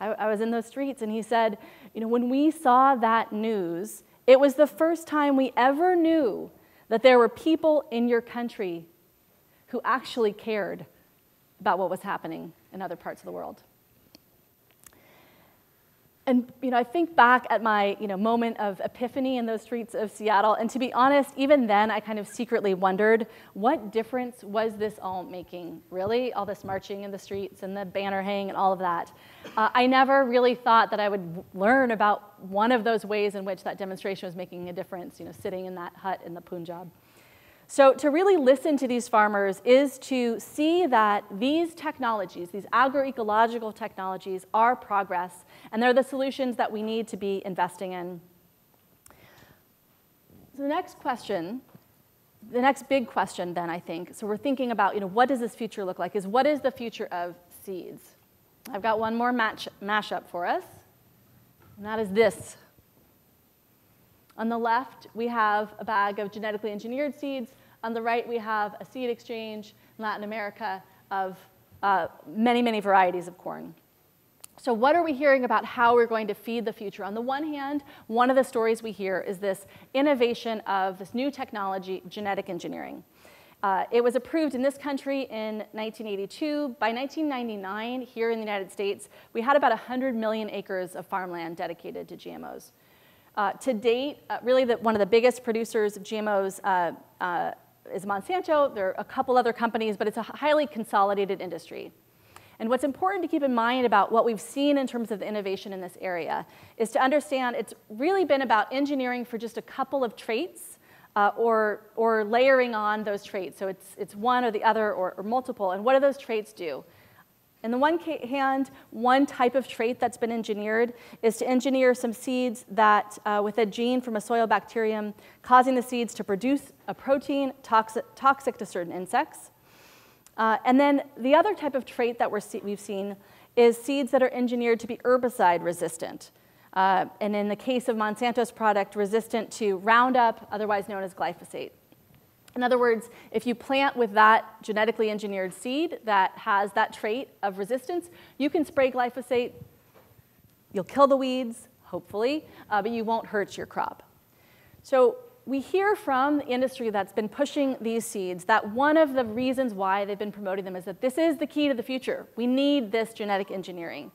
I, I was in those streets. And he said, You know, when we saw that news, it was the first time we ever knew that there were people in your country who actually cared about what was happening in other parts of the world. And you know, I think back at my you know, moment of epiphany in those streets of Seattle, and to be honest, even then I kind of secretly wondered what difference was this all making, really? All this marching in the streets and the banner hang and all of that. Uh, I never really thought that I would learn about one of those ways in which that demonstration was making a difference, you know, sitting in that hut in the Punjab. So to really listen to these farmers is to see that these technologies, these agroecological technologies, are progress, and they're the solutions that we need to be investing in. So the next question, the next big question then, I think, so we're thinking about, you know, what does this future look like, is what is the future of seeds? I've got one more match, mashup for us, and that is this. On the left, we have a bag of genetically engineered seeds. On the right, we have a seed exchange in Latin America of uh, many, many varieties of corn. So what are we hearing about how we're going to feed the future? On the one hand, one of the stories we hear is this innovation of this new technology, genetic engineering. Uh, it was approved in this country in 1982. By 1999, here in the United States, we had about 100 million acres of farmland dedicated to GMOs. Uh, to date, uh, really the, one of the biggest producers of GMOs uh, uh, is Monsanto. There are a couple other companies, but it's a highly consolidated industry. And what's important to keep in mind about what we've seen in terms of innovation in this area is to understand it's really been about engineering for just a couple of traits uh, or, or layering on those traits. So it's, it's one or the other or, or multiple. And what do those traits do? In the one hand, one type of trait that's been engineered is to engineer some seeds that, uh, with a gene from a soil bacterium, causing the seeds to produce a protein toxic, toxic to certain insects. Uh, and then the other type of trait that we have seen is seeds that are engineered to be herbicide resistant. Uh, and in the case of Monsanto's product, resistant to Roundup, otherwise known as glyphosate. In other words, if you plant with that genetically engineered seed that has that trait of resistance, you can spray glyphosate. You'll kill the weeds, hopefully, uh, but you won't hurt your crop. So we hear from the industry that's been pushing these seeds that one of the reasons why they've been promoting them is that this is the key to the future. We need this genetic engineering.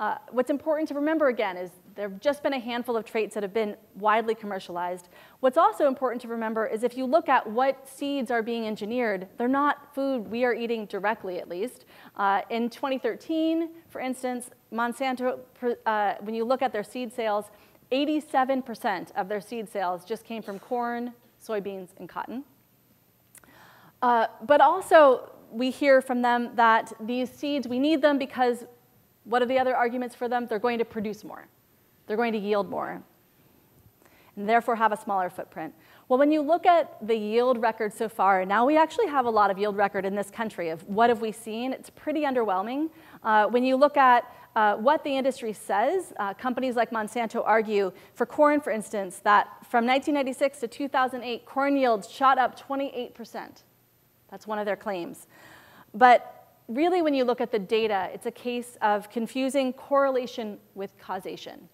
Uh, what's important to remember again is there have just been a handful of traits that have been widely commercialized. What's also important to remember is if you look at what seeds are being engineered, they're not food we are eating directly, at least. Uh, in 2013, for instance, Monsanto, uh, when you look at their seed sales, 87% of their seed sales just came from corn, soybeans, and cotton. Uh, but also, we hear from them that these seeds, we need them because what are the other arguments for them? They're going to produce more. They're going to yield more and therefore have a smaller footprint. Well, when you look at the yield record so far, now we actually have a lot of yield record in this country of what have we seen. It's pretty underwhelming. Uh, when you look at uh, what the industry says, uh, companies like Monsanto argue, for corn, for instance, that from 1996 to 2008, corn yields shot up 28%. That's one of their claims. But really, when you look at the data, it's a case of confusing correlation with causation.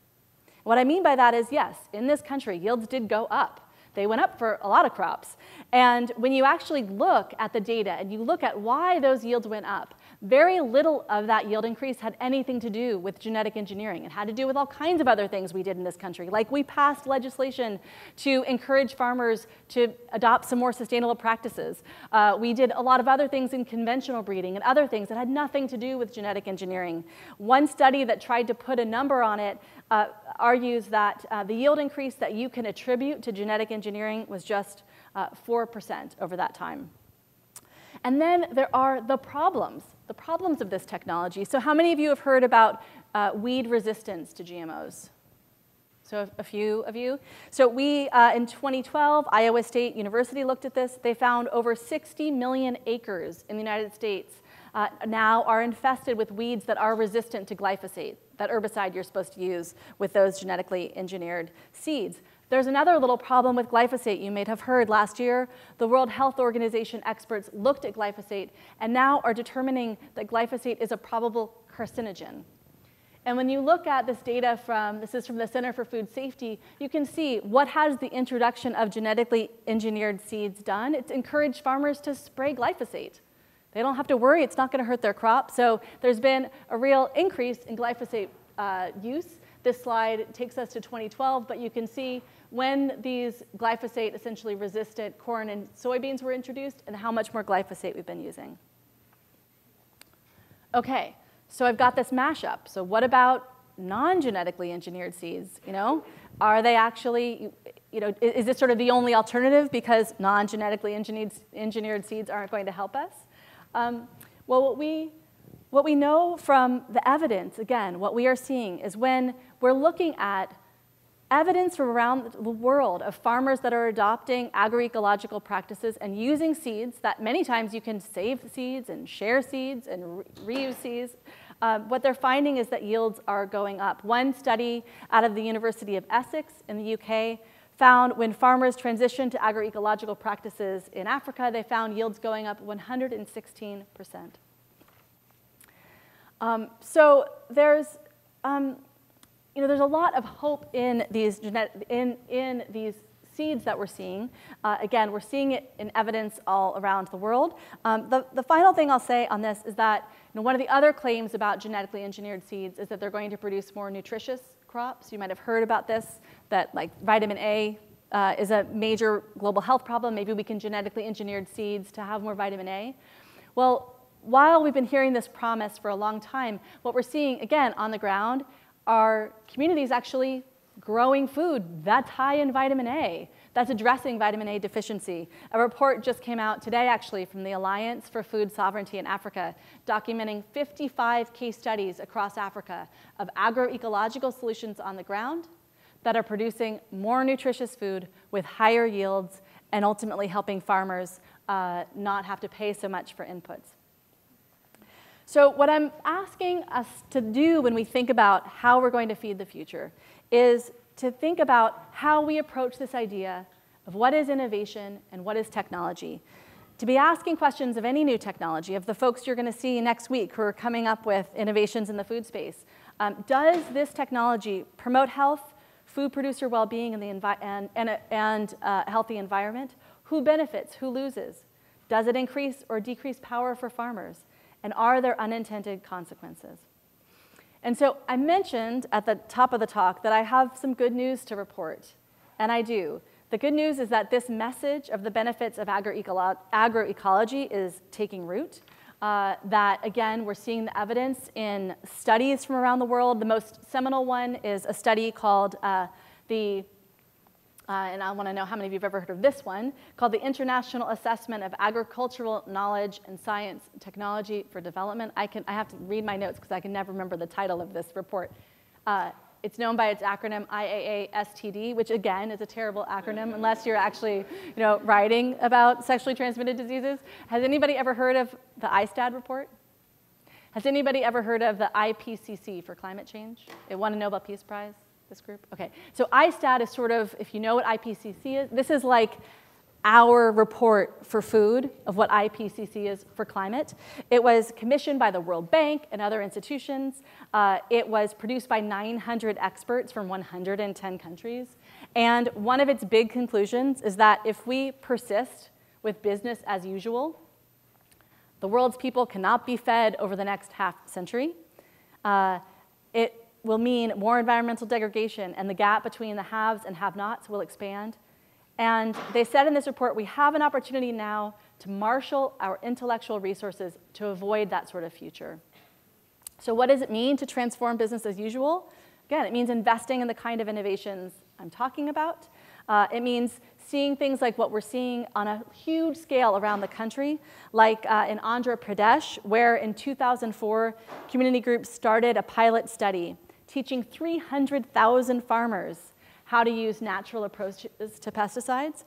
What I mean by that is, yes, in this country, yields did go up. They went up for a lot of crops. And when you actually look at the data and you look at why those yields went up, very little of that yield increase had anything to do with genetic engineering. It had to do with all kinds of other things we did in this country. Like we passed legislation to encourage farmers to adopt some more sustainable practices. Uh, we did a lot of other things in conventional breeding and other things that had nothing to do with genetic engineering. One study that tried to put a number on it uh, argues that uh, the yield increase that you can attribute to genetic engineering was just uh, 4% over that time. And then there are the problems, the problems of this technology. So how many of you have heard about uh, weed resistance to GMOs? So a few of you. So we, uh, in 2012, Iowa State University looked at this. They found over 60 million acres in the United States uh, now are infested with weeds that are resistant to glyphosate, that herbicide you're supposed to use with those genetically engineered seeds. There's another little problem with glyphosate you may have heard last year. The World Health Organization experts looked at glyphosate and now are determining that glyphosate is a probable carcinogen. And when you look at this data from, this is from the Center for Food Safety, you can see what has the introduction of genetically engineered seeds done. It's encouraged farmers to spray glyphosate. They don't have to worry, it's not going to hurt their crop. So there's been a real increase in glyphosate uh, use. This slide takes us to 2012, but you can see when these glyphosate essentially resistant corn and soybeans were introduced and how much more glyphosate we've been using. Okay, so I've got this mashup. So what about non-genetically engineered seeds? You know, are they actually, you know, is this sort of the only alternative because non-genetically engineered, engineered seeds aren't going to help us? Um, well, what we, what we know from the evidence, again, what we are seeing is when we're looking at evidence from around the world of farmers that are adopting agroecological practices and using seeds that many times you can save seeds and share seeds and re reuse seeds. Uh, what they're finding is that yields are going up. One study out of the University of Essex in the UK found when farmers transitioned to agroecological practices in Africa, they found yields going up 116%. Um, so there's, um, you know, there's a lot of hope in these, in, in these seeds that we're seeing. Uh, again, we're seeing it in evidence all around the world. Um, the, the final thing I'll say on this is that you know, one of the other claims about genetically engineered seeds is that they're going to produce more nutritious crops. You might have heard about this, that like vitamin A uh, is a major global health problem. Maybe we can genetically engineer seeds to have more vitamin A. Well, while we've been hearing this promise for a long time, what we're seeing, again, on the ground, are communities actually growing food that's high in vitamin A, that's addressing vitamin A deficiency. A report just came out today, actually, from the Alliance for Food Sovereignty in Africa, documenting 55 case studies across Africa of agroecological solutions on the ground that are producing more nutritious food with higher yields and ultimately helping farmers uh, not have to pay so much for inputs. So what I'm asking us to do when we think about how we're going to feed the future is to think about how we approach this idea of what is innovation and what is technology. To be asking questions of any new technology, of the folks you're going to see next week who are coming up with innovations in the food space. Um, does this technology promote health, food producer well-being, and, the and, and, and uh, healthy environment? Who benefits? Who loses? Does it increase or decrease power for farmers? And are there unintended consequences? And so I mentioned at the top of the talk that I have some good news to report, and I do. The good news is that this message of the benefits of agroecolo agroecology is taking root. Uh, that, again, we're seeing the evidence in studies from around the world. The most seminal one is a study called uh, the uh, and I want to know how many of you have ever heard of this one, called the International Assessment of Agricultural Knowledge and Science Technology for Development. I, can, I have to read my notes because I can never remember the title of this report. Uh, it's known by its acronym IAA-STD, which again is a terrible acronym unless you're actually you know, writing about sexually transmitted diseases. Has anybody ever heard of the ISTAD report? Has anybody ever heard of the IPCC for climate change? It won a Nobel Peace Prize this group? Okay, so ISTAT is sort of, if you know what IPCC is, this is like our report for food of what IPCC is for climate. It was commissioned by the World Bank and other institutions. Uh, it was produced by 900 experts from 110 countries. And one of its big conclusions is that if we persist with business as usual, the world's people cannot be fed over the next half century. Uh, will mean more environmental degradation, and the gap between the haves and have-nots will expand. And they said in this report, we have an opportunity now to marshal our intellectual resources to avoid that sort of future. So what does it mean to transform business as usual? Again, it means investing in the kind of innovations I'm talking about. Uh, it means seeing things like what we're seeing on a huge scale around the country, like uh, in Andhra Pradesh, where in 2004, community groups started a pilot study teaching 300,000 farmers how to use natural approaches to pesticides.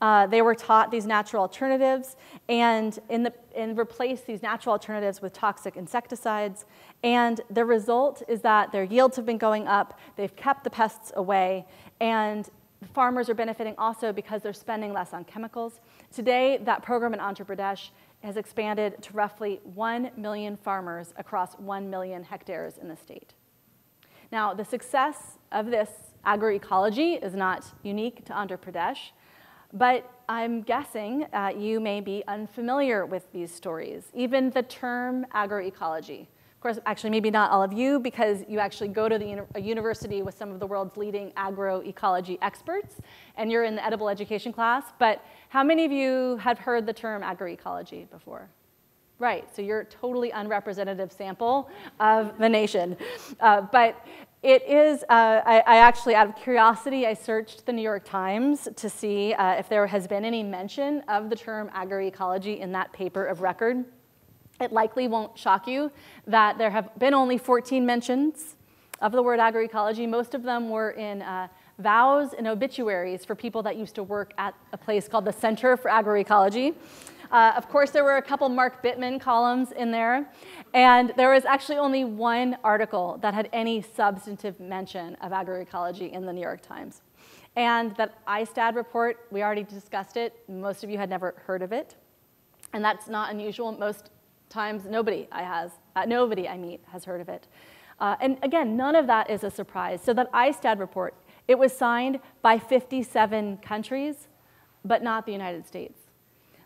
Uh, they were taught these natural alternatives and, in the, and replace these natural alternatives with toxic insecticides. And the result is that their yields have been going up, they've kept the pests away, and farmers are benefiting also because they're spending less on chemicals. Today, that program in Andhra Pradesh has expanded to roughly 1 million farmers across 1 million hectares in the state. Now, the success of this agroecology is not unique to Andhra Pradesh, but I'm guessing uh, you may be unfamiliar with these stories, even the term agroecology. Of course, actually, maybe not all of you, because you actually go to the uni a university with some of the world's leading agroecology experts, and you're in the edible education class. But how many of you have heard the term agroecology before? Right, so you're a totally unrepresentative sample of the nation. Uh, but it is, uh, I, I, actually, out of curiosity, I searched the New York Times to see uh, if there has been any mention of the term agroecology in that paper of record. It likely won't shock you that there have been only 14 mentions of the word agroecology. Most of them were in uh, vows and obituaries for people that used to work at a place called the Center for Agroecology. Uh, of course, there were a couple Mark Bittman columns in there, and there was actually only one article that had any substantive mention of agroecology in the New York Times. And that ISTAD report, we already discussed it. Most of you had never heard of it. And that's not unusual. Most times, nobody I, has, uh, nobody I meet has heard of it. Uh, and again, none of that is a surprise. So that ISTAD report, it was signed by 57 countries, but not the United States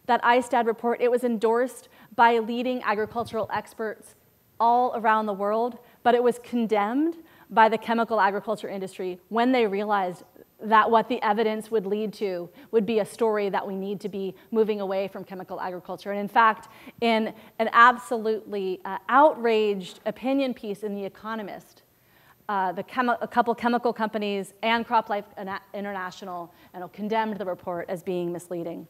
that ISTAD report, it was endorsed by leading agricultural experts all around the world, but it was condemned by the chemical agriculture industry when they realized that what the evidence would lead to would be a story that we need to be moving away from chemical agriculture. And in fact, in an absolutely uh, outraged opinion piece in The Economist, uh, the a couple chemical companies and CropLife International condemned the report as being misleading.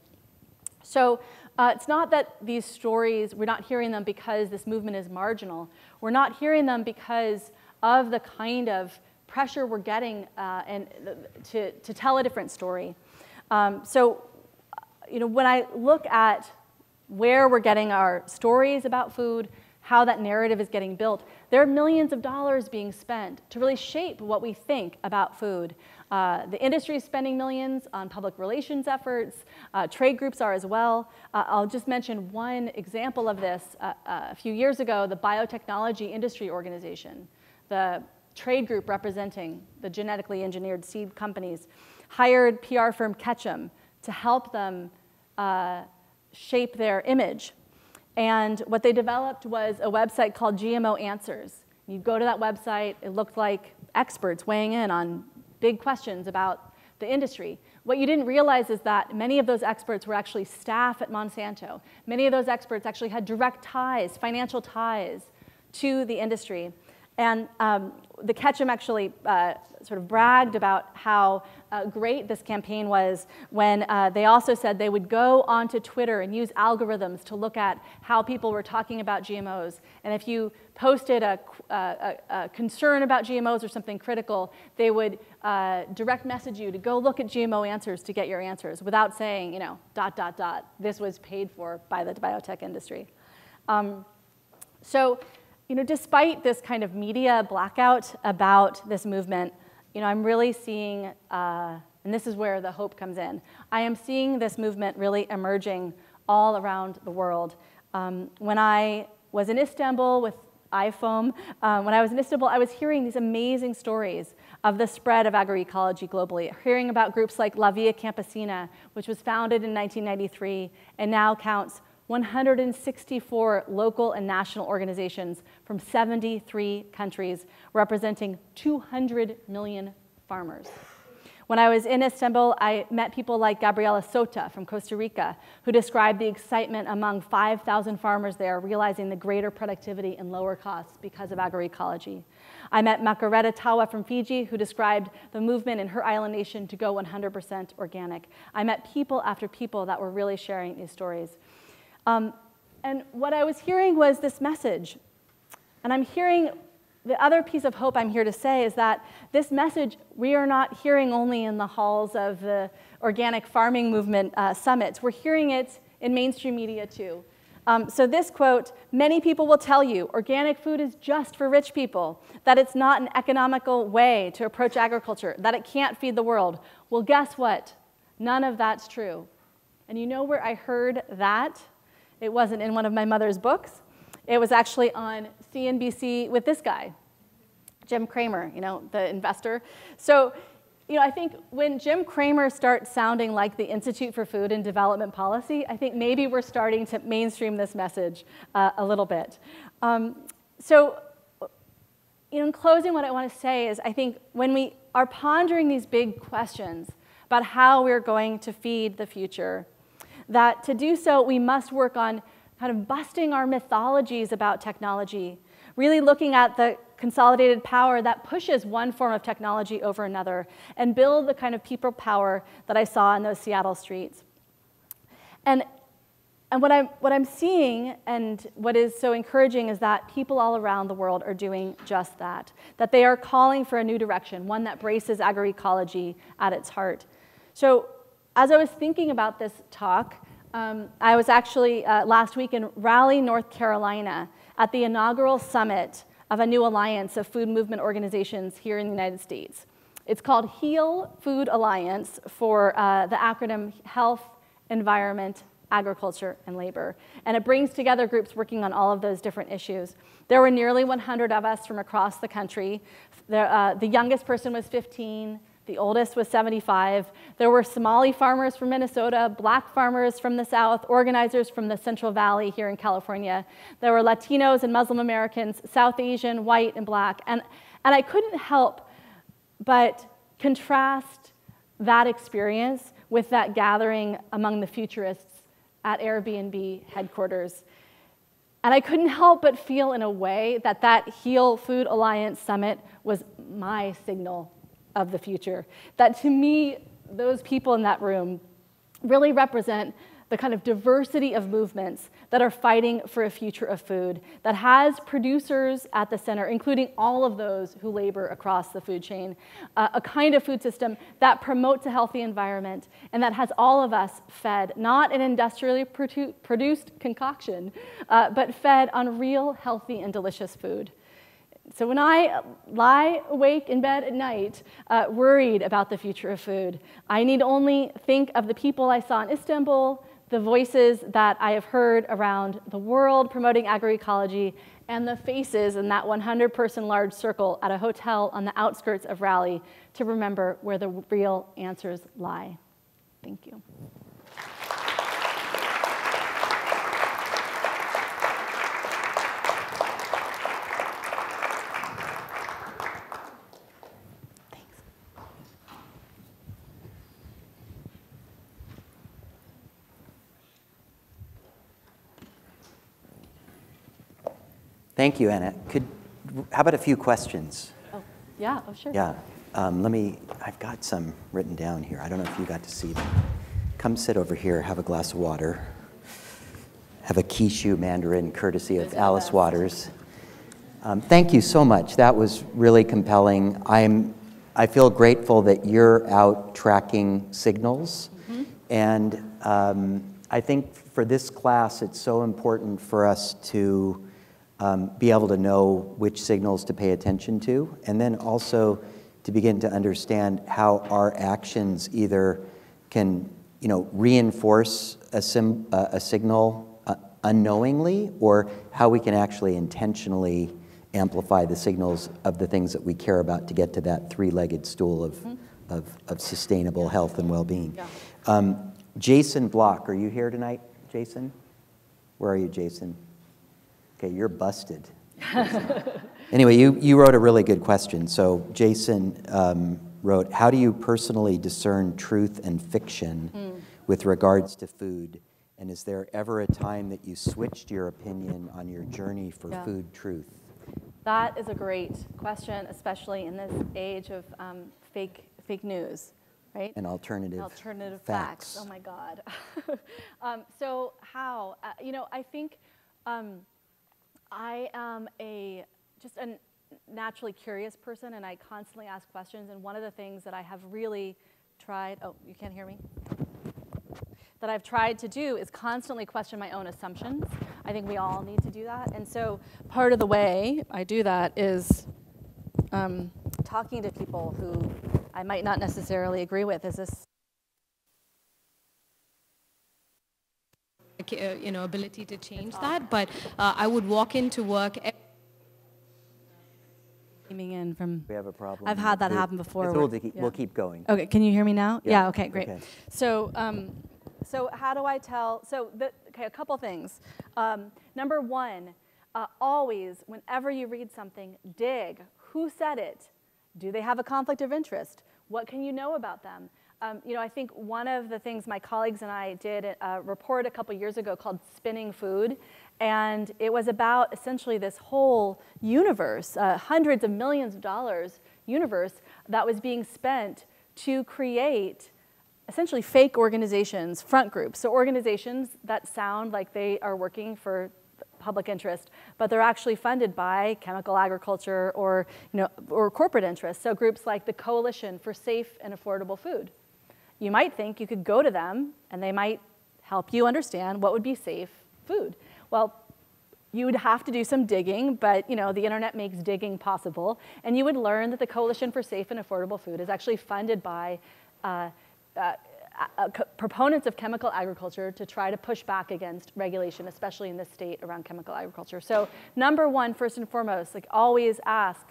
So uh, it's not that these stories, we're not hearing them because this movement is marginal. We're not hearing them because of the kind of pressure we're getting uh, and to, to tell a different story. Um, so, you know, when I look at where we're getting our stories about food, how that narrative is getting built, there are millions of dollars being spent to really shape what we think about food. Uh, the industry is spending millions on public relations efforts. Uh, trade groups are as well. Uh, I'll just mention one example of this. Uh, uh, a few years ago, the Biotechnology Industry Organization, the trade group representing the genetically engineered seed companies, hired PR firm Ketchum to help them uh, shape their image. And what they developed was a website called GMO Answers. You'd go to that website, it looked like experts weighing in on big questions about the industry. What you didn't realize is that many of those experts were actually staff at Monsanto. Many of those experts actually had direct ties, financial ties to the industry. And um, the Ketchum actually uh, sort of bragged about how uh, great this campaign was when uh, they also said they would go onto Twitter and use algorithms to look at how people were talking about GMOs. And if you posted a, a, a concern about GMOs or something critical, they would uh, direct message you to go look at GMO answers to get your answers without saying, you know, dot, dot, dot. This was paid for by the biotech industry. Um, so you know, despite this kind of media blackout about this movement, you know, I'm really seeing, uh, and this is where the hope comes in. I am seeing this movement really emerging all around the world. Um, when I was in Istanbul with IFOAM, um, when I was in Istanbul, I was hearing these amazing stories of the spread of agroecology globally, hearing about groups like La Via Campesina, which was founded in 1993 and now counts 164 local and national organizations from 73 countries, representing 200 million farmers. When I was in Istanbul, I met people like Gabriela Sota from Costa Rica, who described the excitement among 5,000 farmers there, realizing the greater productivity and lower costs because of agroecology. I met Makareta Tawa from Fiji, who described the movement in her island nation to go 100% organic. I met people after people that were really sharing these stories. Um, and what I was hearing was this message. And I'm hearing the other piece of hope I'm here to say is that this message we are not hearing only in the halls of the organic farming movement uh, summits, we're hearing it in mainstream media too. Um, so, this quote many people will tell you organic food is just for rich people, that it's not an economical way to approach agriculture, that it can't feed the world. Well, guess what? None of that's true. And you know where I heard that? It wasn't in one of my mother's books. It was actually on CNBC with this guy, Jim Cramer, you know, the investor. So, you know, I think when Jim Cramer starts sounding like the Institute for Food and Development Policy, I think maybe we're starting to mainstream this message uh, a little bit. Um, so, you know, in closing, what I want to say is I think when we are pondering these big questions about how we're going to feed the future, that to do so, we must work on kind of busting our mythologies about technology, really looking at the consolidated power that pushes one form of technology over another, and build the kind of people power that I saw in those Seattle streets. And, and what, I'm, what I'm seeing and what is so encouraging is that people all around the world are doing just that, that they are calling for a new direction, one that braces agroecology at its heart. So as I was thinking about this talk, um, I was actually uh, last week in Raleigh, North Carolina, at the inaugural summit of a new alliance of food movement organizations here in the United States. It's called HEAL Food Alliance for uh, the acronym Health, Environment, Agriculture, and Labor. And it brings together groups working on all of those different issues. There were nearly 100 of us from across the country. The, uh, the youngest person was 15. The oldest was 75. There were Somali farmers from Minnesota, black farmers from the South, organizers from the Central Valley here in California. There were Latinos and Muslim Americans, South Asian, white, and black. And, and I couldn't help but contrast that experience with that gathering among the futurists at Airbnb headquarters. And I couldn't help but feel in a way that that Heal Food Alliance summit was my signal of the future. That to me, those people in that room really represent the kind of diversity of movements that are fighting for a future of food, that has producers at the center, including all of those who labor across the food chain, uh, a kind of food system that promotes a healthy environment and that has all of us fed, not an industrially produ produced concoction, uh, but fed on real, healthy, and delicious food. So when I lie awake in bed at night, uh, worried about the future of food, I need only think of the people I saw in Istanbul, the voices that I have heard around the world promoting agroecology, and the faces in that 100 person large circle at a hotel on the outskirts of Raleigh to remember where the real answers lie. Thank you. Thank you, Anna. Could, how about a few questions? Oh, yeah, oh, sure. Yeah. Um, let me, I've got some written down here. I don't know if you got to see them. Come sit over here, have a glass of water. Have a Kishu Mandarin courtesy of Alice Waters. Um, thank you so much. That was really compelling. I'm, I feel grateful that you're out tracking signals. Mm-hmm. And um, I think for this class, it's so important for us to um, be able to know which signals to pay attention to, and then also to begin to understand how our actions either can, you know, reinforce a, sim, uh, a signal uh, unknowingly, or how we can actually intentionally amplify the signals of the things that we care about to get to that three-legged stool of, mm-hmm. of, of, sustainable health and well-being. Yeah. Um, Jason Block, are you here tonight, Jason? Where are you, Jason? Okay, you're busted. <laughs> anyway, you, you wrote a really good question. So Jason um, wrote, how do you personally discern truth and fiction mm. with regards to food? And is there ever a time that you switched your opinion on your journey for yeah. food truth? That is a great question, especially in this age of um, fake, fake news, right? And alternative, alternative facts. facts. Oh my God. <laughs> um, so how? Uh, you know, I think um, I am a just a naturally curious person, and I constantly ask questions. And one of the things that I have really tried, oh, you can't hear me? That I've tried to do is constantly question my own assumptions. I think we all need to do that. And so part of the way I do that is um, talking to people who I might not necessarily agree with. Is this you know, ability to change that. But uh, I would walk into work. Coming in from. We have a problem. I've had that happen before. We'll keep, yeah. we'll keep going. Okay, can you hear me now? Yeah. yeah okay, great. Okay. So, um, so how do I tell? So, the, okay, a couple things. Um, number one, uh, always, whenever you read something, dig. Who said it? Do they have a conflict of interest? What can you know about them? Um, you know, I think one of the things my colleagues and I did a report a couple years ago called Spinning Food, and it was about essentially this whole universe, uh, hundreds of millions of dollars universe that was being spent to create essentially fake organizations, front groups. So organizations that sound like they are working for public interest, but they're actually funded by chemical agriculture or, you know, or corporate interests. So groups like the Coalition for Safe and Affordable Food you might think you could go to them and they might help you understand what would be safe food. Well, you would have to do some digging, but you know, the internet makes digging possible. And you would learn that the Coalition for Safe and Affordable Food is actually funded by uh, uh, uh, proponents of chemical agriculture to try to push back against regulation, especially in this state around chemical agriculture. So number one, first and foremost, like always ask,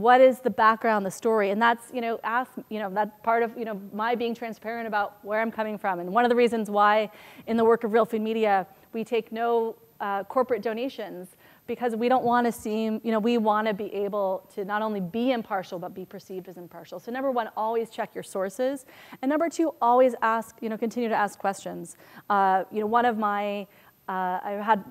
what is the background, the story? And that's, you know, ask, you know, that's part of, you know, my being transparent about where I'm coming from. And one of the reasons why in the work of Real Food Media, we take no uh, corporate donations because we don't want to seem, you know, we want to be able to not only be impartial, but be perceived as impartial. So number one, always check your sources. And number two, always ask, you know, continue to ask questions. Uh, you know, one of my, uh, I had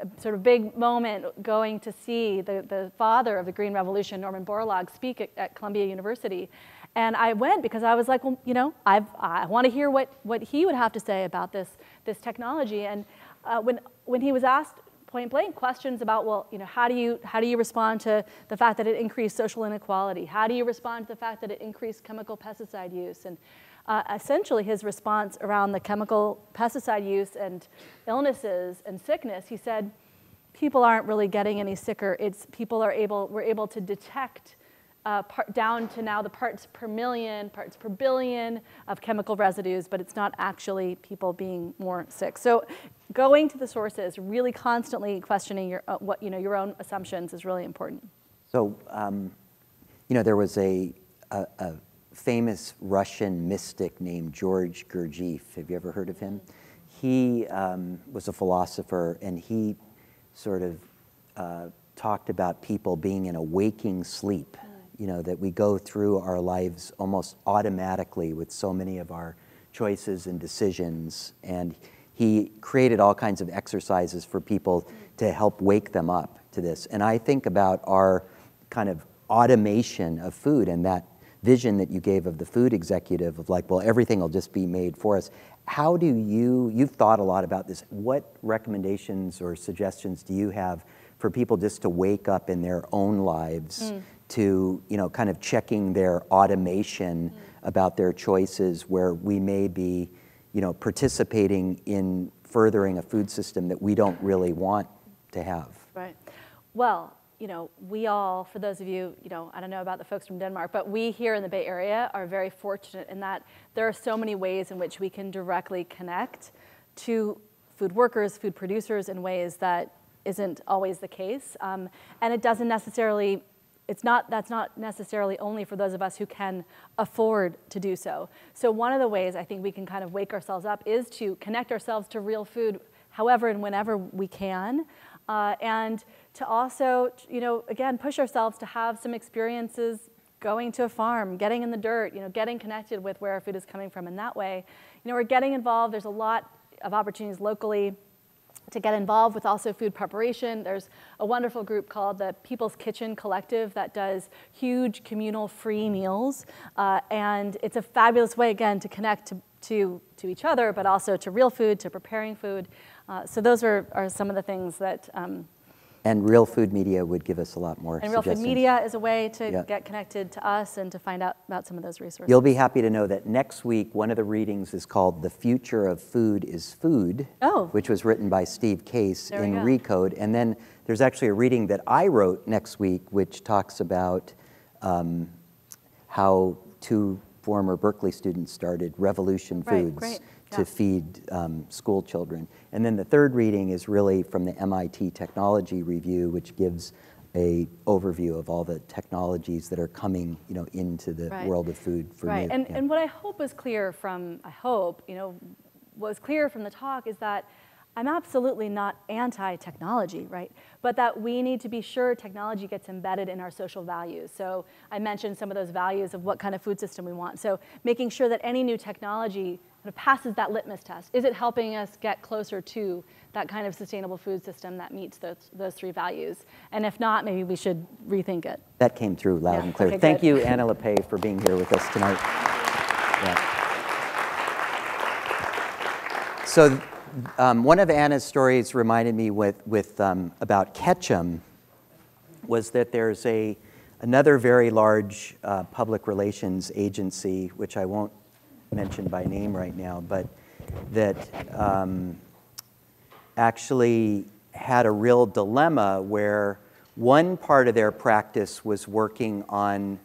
a sort of big moment going to see the, the father of the Green Revolution, Norman Borlaug, speak at, at Columbia University. And I went because I was like, well, you know, I've, I want to hear what, what he would have to say about this, this technology. And uh, when, when he was asked point blank questions about, well, you know, how do you, how do you respond to the fact that it increased social inequality? How do you respond to the fact that it increased chemical pesticide use? And uh, essentially his response around the chemical pesticide use and illnesses and sickness, he said, people aren't really getting any sicker. It's people are able, we're able to detect uh, part, down to now the parts per million, parts per billion of chemical residues, but it's not actually people being more sick. So going to the sources, really constantly questioning your, uh, what, you know, your own assumptions is really important. So, um, you know, there was a, a, a, famous Russian mystic named George Gurdjieff. Have you ever heard of him? He um, was a philosopher and he sort of uh, talked about people being in a waking sleep you know, that we go through our lives almost automatically with so many of our choices and decisions. And he created all kinds of exercises for people to help wake them up to this. And I think about our kind of automation of food and that vision that you gave of the food executive of like, well, everything will just be made for us. How do you, you've thought a lot about this, what recommendations or suggestions do you have for people just to wake up in their own lives mm to you know kind of checking their automation mm-hmm. about their choices where we may be you know participating in furthering a food system that we don't really want to have right well you know we all for those of you you know i don't know about the folks from denmark but we here in the bay area are very fortunate in that there are so many ways in which we can directly connect to food workers food producers in ways that isn't always the case um, and it doesn't necessarily it's not, that's not necessarily only for those of us who can afford to do so. So one of the ways I think we can kind of wake ourselves up is to connect ourselves to real food however and whenever we can. Uh, and to also, you know, again, push ourselves to have some experiences going to a farm, getting in the dirt, you know, getting connected with where our food is coming from in that way. You know, we're getting involved. There's a lot of opportunities locally to get involved with also food preparation. There's a wonderful group called the People's Kitchen Collective that does huge communal free meals. Uh, and it's a fabulous way, again, to connect to, to, to each other, but also to real food, to preparing food. Uh, so those are, are some of the things that um, and Real Food Media would give us a lot more And Real Food Media is a way to get connected to us and to find out about some of those resources. You'll be happy to know that next week, one of the readings is called The Future of Food is Food, oh. which was written by Steve Case there in Recode. And then there's actually a reading that I wrote next week, which talks about um, how two former Berkeley students started Revolution Foods. To feed um, school children. And then the third reading is really from the MIT Technology Review, which gives a overview of all the technologies that are coming, you know, into the right. world of food for right. And, yeah. and what I hope was clear from, I hope, you know, was clear from the talk is that I'm absolutely not anti-technology, right? But that we need to be sure technology gets embedded in our social values. So I mentioned some of those values of what kind of food system we want. So making sure that any new technology of passes that litmus test. Is it helping us get closer to that kind of sustainable food system that meets those, those three values? And if not, maybe we should rethink it. That came through loud yeah. and clear. Okay, Thank good. you, Anna Lappé, for being here with us tonight. Yeah. So um, one of Anna's stories reminded me with, with, um, about Ketchum was that there's a, another very large uh, public relations agency, which I won't mention by name right now, but that um, actually had a real dilemma where one part of their practice was working on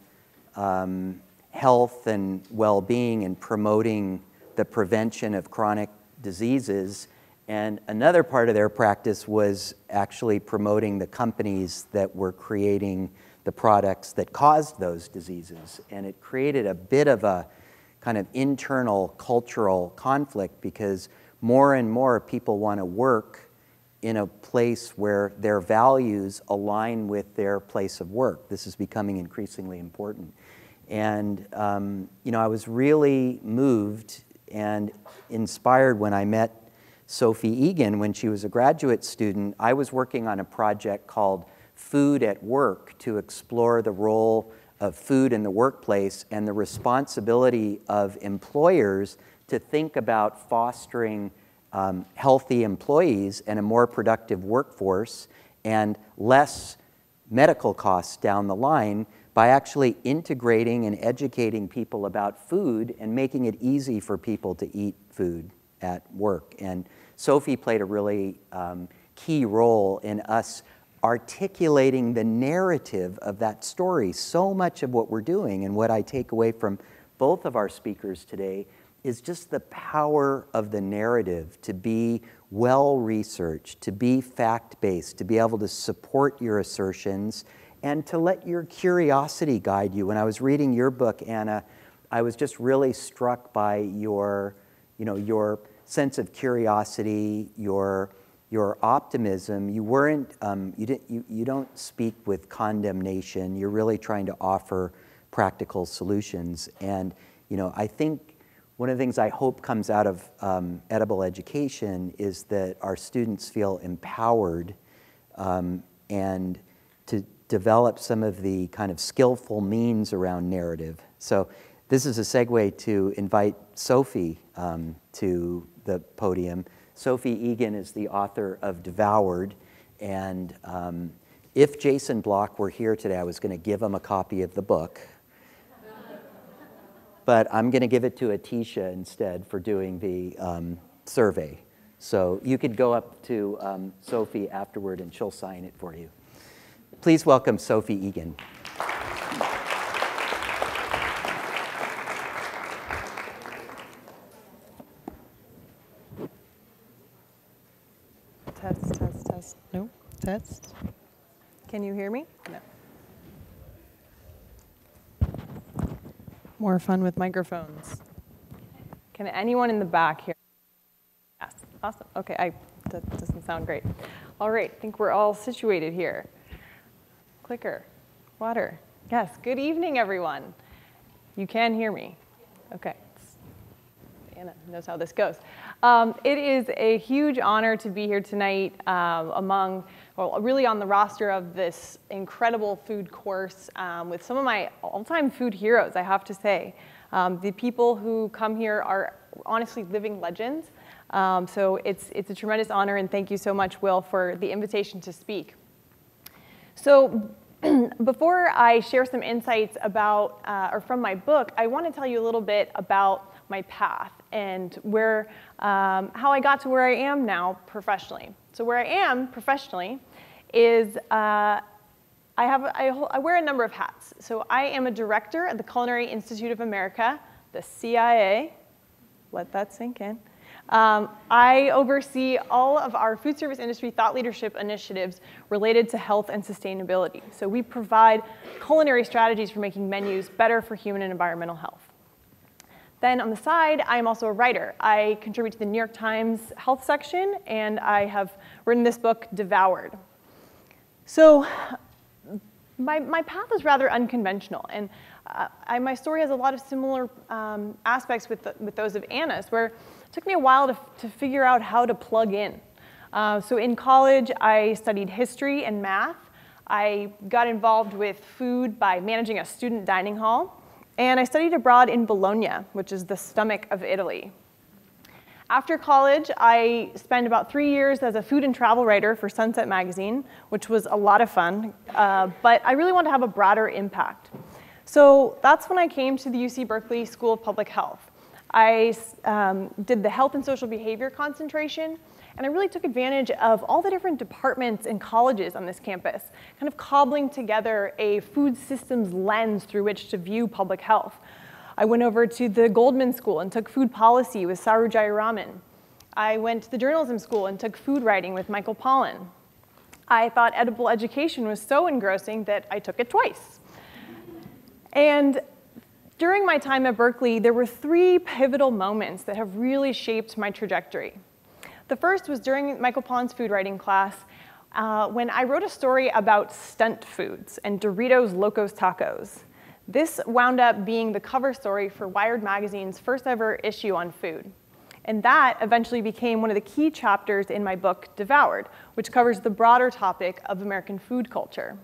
um, health and well being and promoting the prevention of chronic diseases. And another part of their practice was actually promoting the companies that were creating the products that caused those diseases. And it created a bit of a kind of internal cultural conflict because more and more people want to work in a place where their values align with their place of work. This is becoming increasingly important. And, um, you know, I was really moved and inspired when I met Sophie Egan when she was a graduate student. I was working on a project called Food at Work to explore the role of food in the workplace and the responsibility of employers to think about fostering um, healthy employees and a more productive workforce and less medical costs down the line by actually integrating and educating people about food and making it easy for people to eat food at work. And Sophie played a really um, key role in us articulating the narrative of that story. So much of what we're doing and what I take away from both of our speakers today is just the power of the narrative to be well researched, to be fact based, to be able to support your assertions, and to let your curiosity guide you. When I was reading your book, Anna, I was just really struck by your, you know, your sense of curiosity, your your optimism. You weren't, um, you, didn't, you, you don't speak with condemnation. You're really trying to offer practical solutions. And, you know, I think one of the things I hope comes out of um, edible education is that our students feel empowered um, and to develop some of the kind of skillful means around narrative. So this is a segue to invite Sophie um, to the podium. Sophie Egan is the author of Devoured, and um, if Jason Block were here today, I was going to give him a copy of the book but I'm going to give it to Atisha instead for doing the um, survey. So you could go up to um, Sophie afterward and she'll sign it for you. Please welcome Sophie Egan. Test, test, test. No, test. Can you hear me? No. More fun with microphones. Can anyone in the back hear? Yes, awesome. Okay, I, that doesn't sound great. All right, I think we're all situated here. Clicker, water. Yes, good evening, everyone. You can hear me. Okay, Anna knows how this goes. Um, it is a huge honor to be here tonight um, among, well, really on the roster of this incredible food course um, with some of my all-time food heroes, I have to say. Um, the people who come here are honestly living legends. Um, so it's, it's a tremendous honor, and thank you so much, Will, for the invitation to speak. So <clears throat> before I share some insights about, uh, or from my book, I want to tell you a little bit about my path and where, um, how I got to where I am now professionally. So where I am professionally is uh, I, have, I, I wear a number of hats. So I am a director at the Culinary Institute of America, the CIA. Let that sink in. Um, I oversee all of our food service industry thought leadership initiatives related to health and sustainability. So we provide culinary strategies for making menus better for human and environmental health. Then on the side, I'm also a writer. I contribute to the New York Times health section, and I have written this book, Devoured. So my, my path is rather unconventional, and uh, I, my story has a lot of similar um, aspects with, the, with those of Anna's, where it took me a while to, to figure out how to plug in. Uh, so in college, I studied history and math. I got involved with food by managing a student dining hall. And I studied abroad in Bologna, which is the stomach of Italy. After college, I spent about three years as a food and travel writer for Sunset Magazine, which was a lot of fun, uh, but I really wanted to have a broader impact. So that's when I came to the UC Berkeley School of Public Health. I um, did the health and social behavior concentration, and I really took advantage of all the different departments and colleges on this campus, kind of cobbling together a food systems lens through which to view public health. I went over to the Goldman School and took food policy with Saru Jayaraman. I went to the journalism school and took food writing with Michael Pollan. I thought edible education was so engrossing that I took it twice. And during my time at Berkeley, there were three pivotal moments that have really shaped my trajectory. The first was during Michael Pollan's food writing class uh, when I wrote a story about stunt foods and Doritos Locos Tacos. This wound up being the cover story for Wired Magazine's first ever issue on food. And that eventually became one of the key chapters in my book, Devoured, which covers the broader topic of American food culture.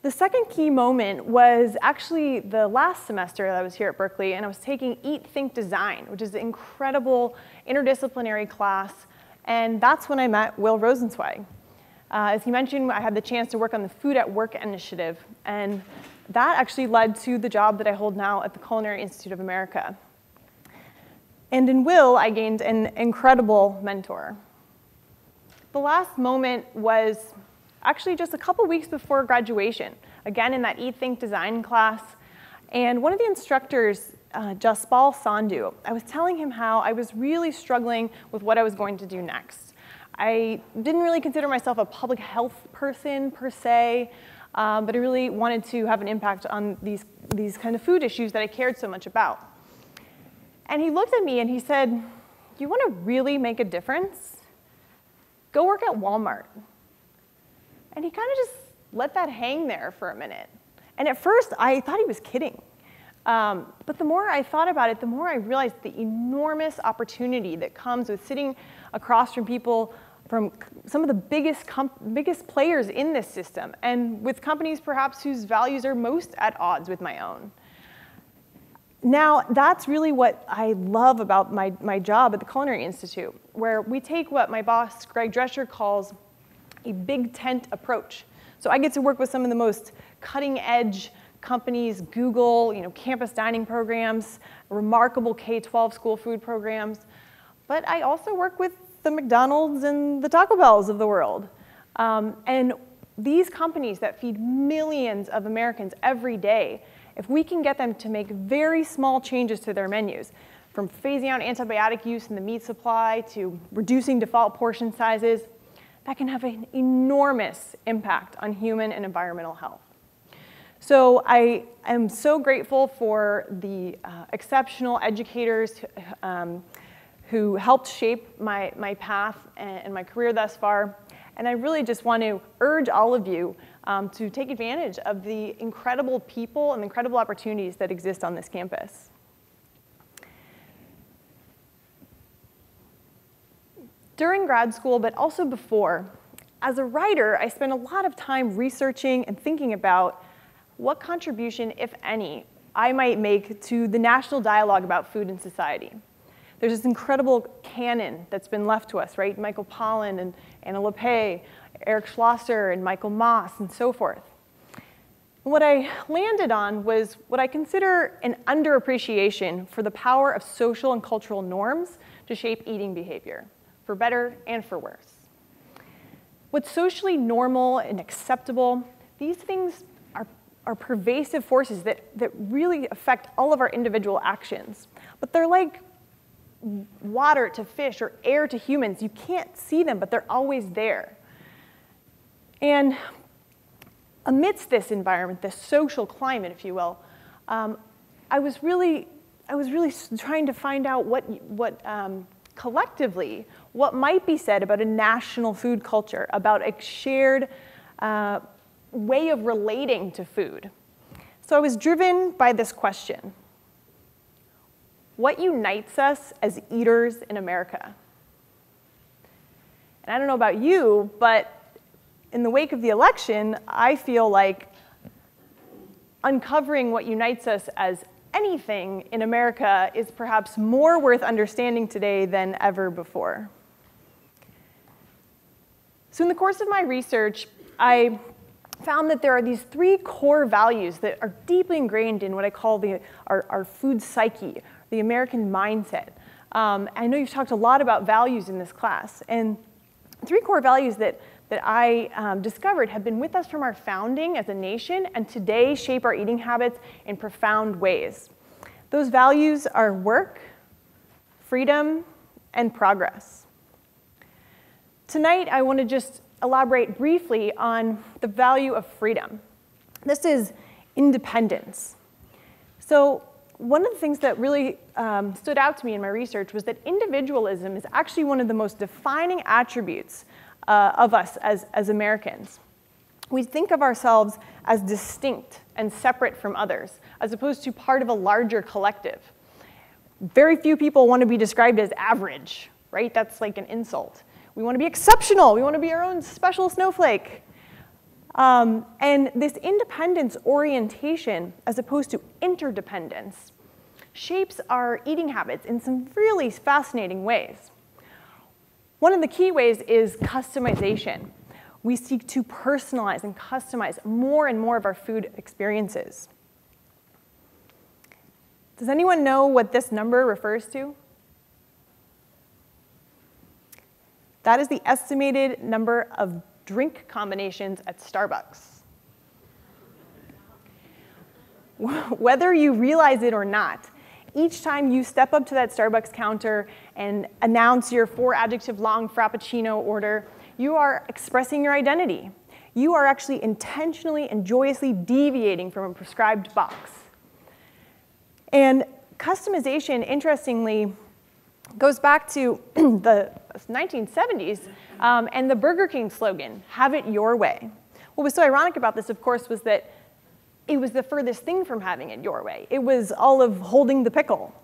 The second key moment was actually the last semester that I was here at Berkeley, and I was taking Eat, Think, Design, which is an incredible interdisciplinary class, and that's when I met Will Rosenzweig. Uh, as he mentioned, I had the chance to work on the Food at Work initiative, and that actually led to the job that I hold now at the Culinary Institute of America. And in Will, I gained an incredible mentor. The last moment was actually just a couple weeks before graduation, again in that Eat Think Design class. And one of the instructors, uh, Jaspal Sandhu, I was telling him how I was really struggling with what I was going to do next. I didn't really consider myself a public health person per se, um, but I really wanted to have an impact on these, these kind of food issues that I cared so much about. And he looked at me and he said, You want to really make a difference? Go work at Walmart. And he kind of just let that hang there for a minute. And at first, I thought he was kidding. Um, but the more I thought about it, the more I realized the enormous opportunity that comes with sitting across from people from some of the biggest, biggest players in this system, and with companies perhaps whose values are most at odds with my own. Now, that's really what I love about my, my job at the Culinary Institute, where we take what my boss, Greg Drescher, calls a big tent approach. So I get to work with some of the most cutting edge companies, Google, you know, campus dining programs, remarkable K-12 school food programs. But I also work with the McDonald's and the Taco Bells of the world. Um, and these companies that feed millions of Americans every day, if we can get them to make very small changes to their menus, from phasing out antibiotic use in the meat supply to reducing default portion sizes, that can have an enormous impact on human and environmental health. So I am so grateful for the uh, exceptional educators um, who helped shape my, my path and, and, my career thus far. And I really just want to urge all of you um, to take advantage of the incredible people and incredible opportunities that exist on this campus. during grad school, but also before, as a writer, I spent a lot of time researching and thinking about what contribution, if any, I might make to the national dialogue about food and society. There's this incredible canon that's been left to us, right? Michael Pollan and Anna Lappé, Eric Schlosser and Michael Moss and so forth. And what I landed on was what I consider an underappreciation for the power of social and cultural norms to shape eating behavior for better and for worse. What's socially normal and acceptable, these things are, are pervasive forces that, that really affect all of our individual actions. But they're like water to fish or air to humans. You can't see them, but they're always there. And amidst this environment, this social climate, if you will, um, I was really, I was really trying to find out what, what um, collectively what might be said about a national food culture, about a shared uh, way of relating to food. So I was driven by this question What unites us as eaters in America? And I don't know about you, but in the wake of the election, I feel like uncovering what unites us as anything in America is perhaps more worth understanding today than ever before. So in the course of my research, I found that there are these three core values that are deeply ingrained in what I call the, our, our food psyche, the American mindset. Um, I know you've talked a lot about values in this class, and three core values that, that I um, discovered have been with us from our founding as a nation and today shape our eating habits in profound ways. Those values are work, freedom, and progress. Tonight, I want to just elaborate briefly on the value of freedom. This is independence. So, one of the things that really um, stood out to me in my research was that individualism is actually one of the most defining attributes uh, of us as, as Americans. We think of ourselves as distinct and separate from others, as opposed to part of a larger collective. Very few people want to be described as average, right? That's like an insult. We want to be exceptional. We want to be our own special snowflake. Um, and this independence orientation, as opposed to interdependence, shapes our eating habits in some really fascinating ways. One of the key ways is customization. We seek to personalize and customize more and more of our food experiences. Does anyone know what this number refers to? That is the estimated number of drink combinations at Starbucks. <laughs> Whether you realize it or not, each time you step up to that Starbucks counter and announce your four adjective long Frappuccino order, you are expressing your identity. You are actually intentionally and joyously deviating from a prescribed box. And customization, interestingly, goes back to <clears throat> the 1970s um, and the Burger King slogan, have it your way. What was so ironic about this, of course, was that it was the furthest thing from having it your way. It was all of holding the pickle.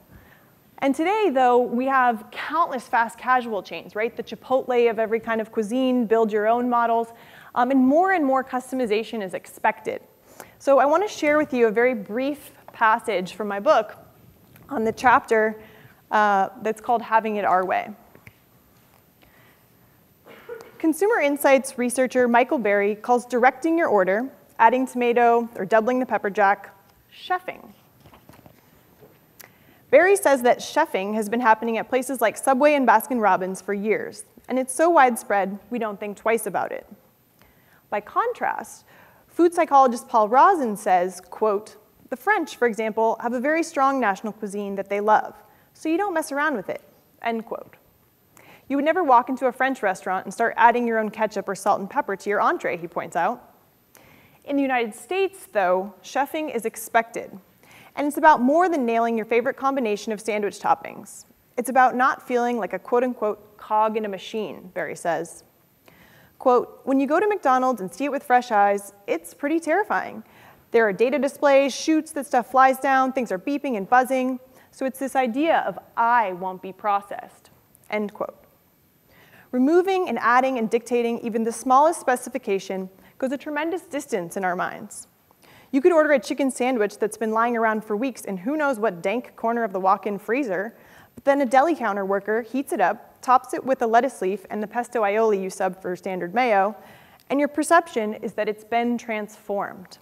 And today, though, we have countless fast casual chains, right? The Chipotle of every kind of cuisine, build your own models, um, and more and more customization is expected. So I want to share with you a very brief passage from my book on the chapter uh, that's called Having It Our Way. Consumer insights researcher Michael Berry calls directing your order adding tomato, or doubling the pepper jack, chefing. Barry says that chefing has been happening at places like Subway and Baskin Robbins for years, and it's so widespread we don't think twice about it. By contrast, food psychologist Paul Rozin says, quote, the French, for example, have a very strong national cuisine that they love, so you don't mess around with it, end quote. You would never walk into a French restaurant and start adding your own ketchup or salt and pepper to your entree, he points out. In the United States, though, chefing is expected. And it's about more than nailing your favorite combination of sandwich toppings. It's about not feeling like a quote unquote cog in a machine, Barry says. Quote, when you go to McDonald's and see it with fresh eyes, it's pretty terrifying. There are data displays, chutes that stuff flies down, things are beeping and buzzing. So it's this idea of I won't be processed, end quote. Removing and adding and dictating even the smallest specification goes a tremendous distance in our minds. You could order a chicken sandwich that's been lying around for weeks in who knows what dank corner of the walk-in freezer, but then a deli counter worker heats it up, tops it with a lettuce leaf and the pesto aioli you sub for standard mayo, and your perception is that it's been transformed.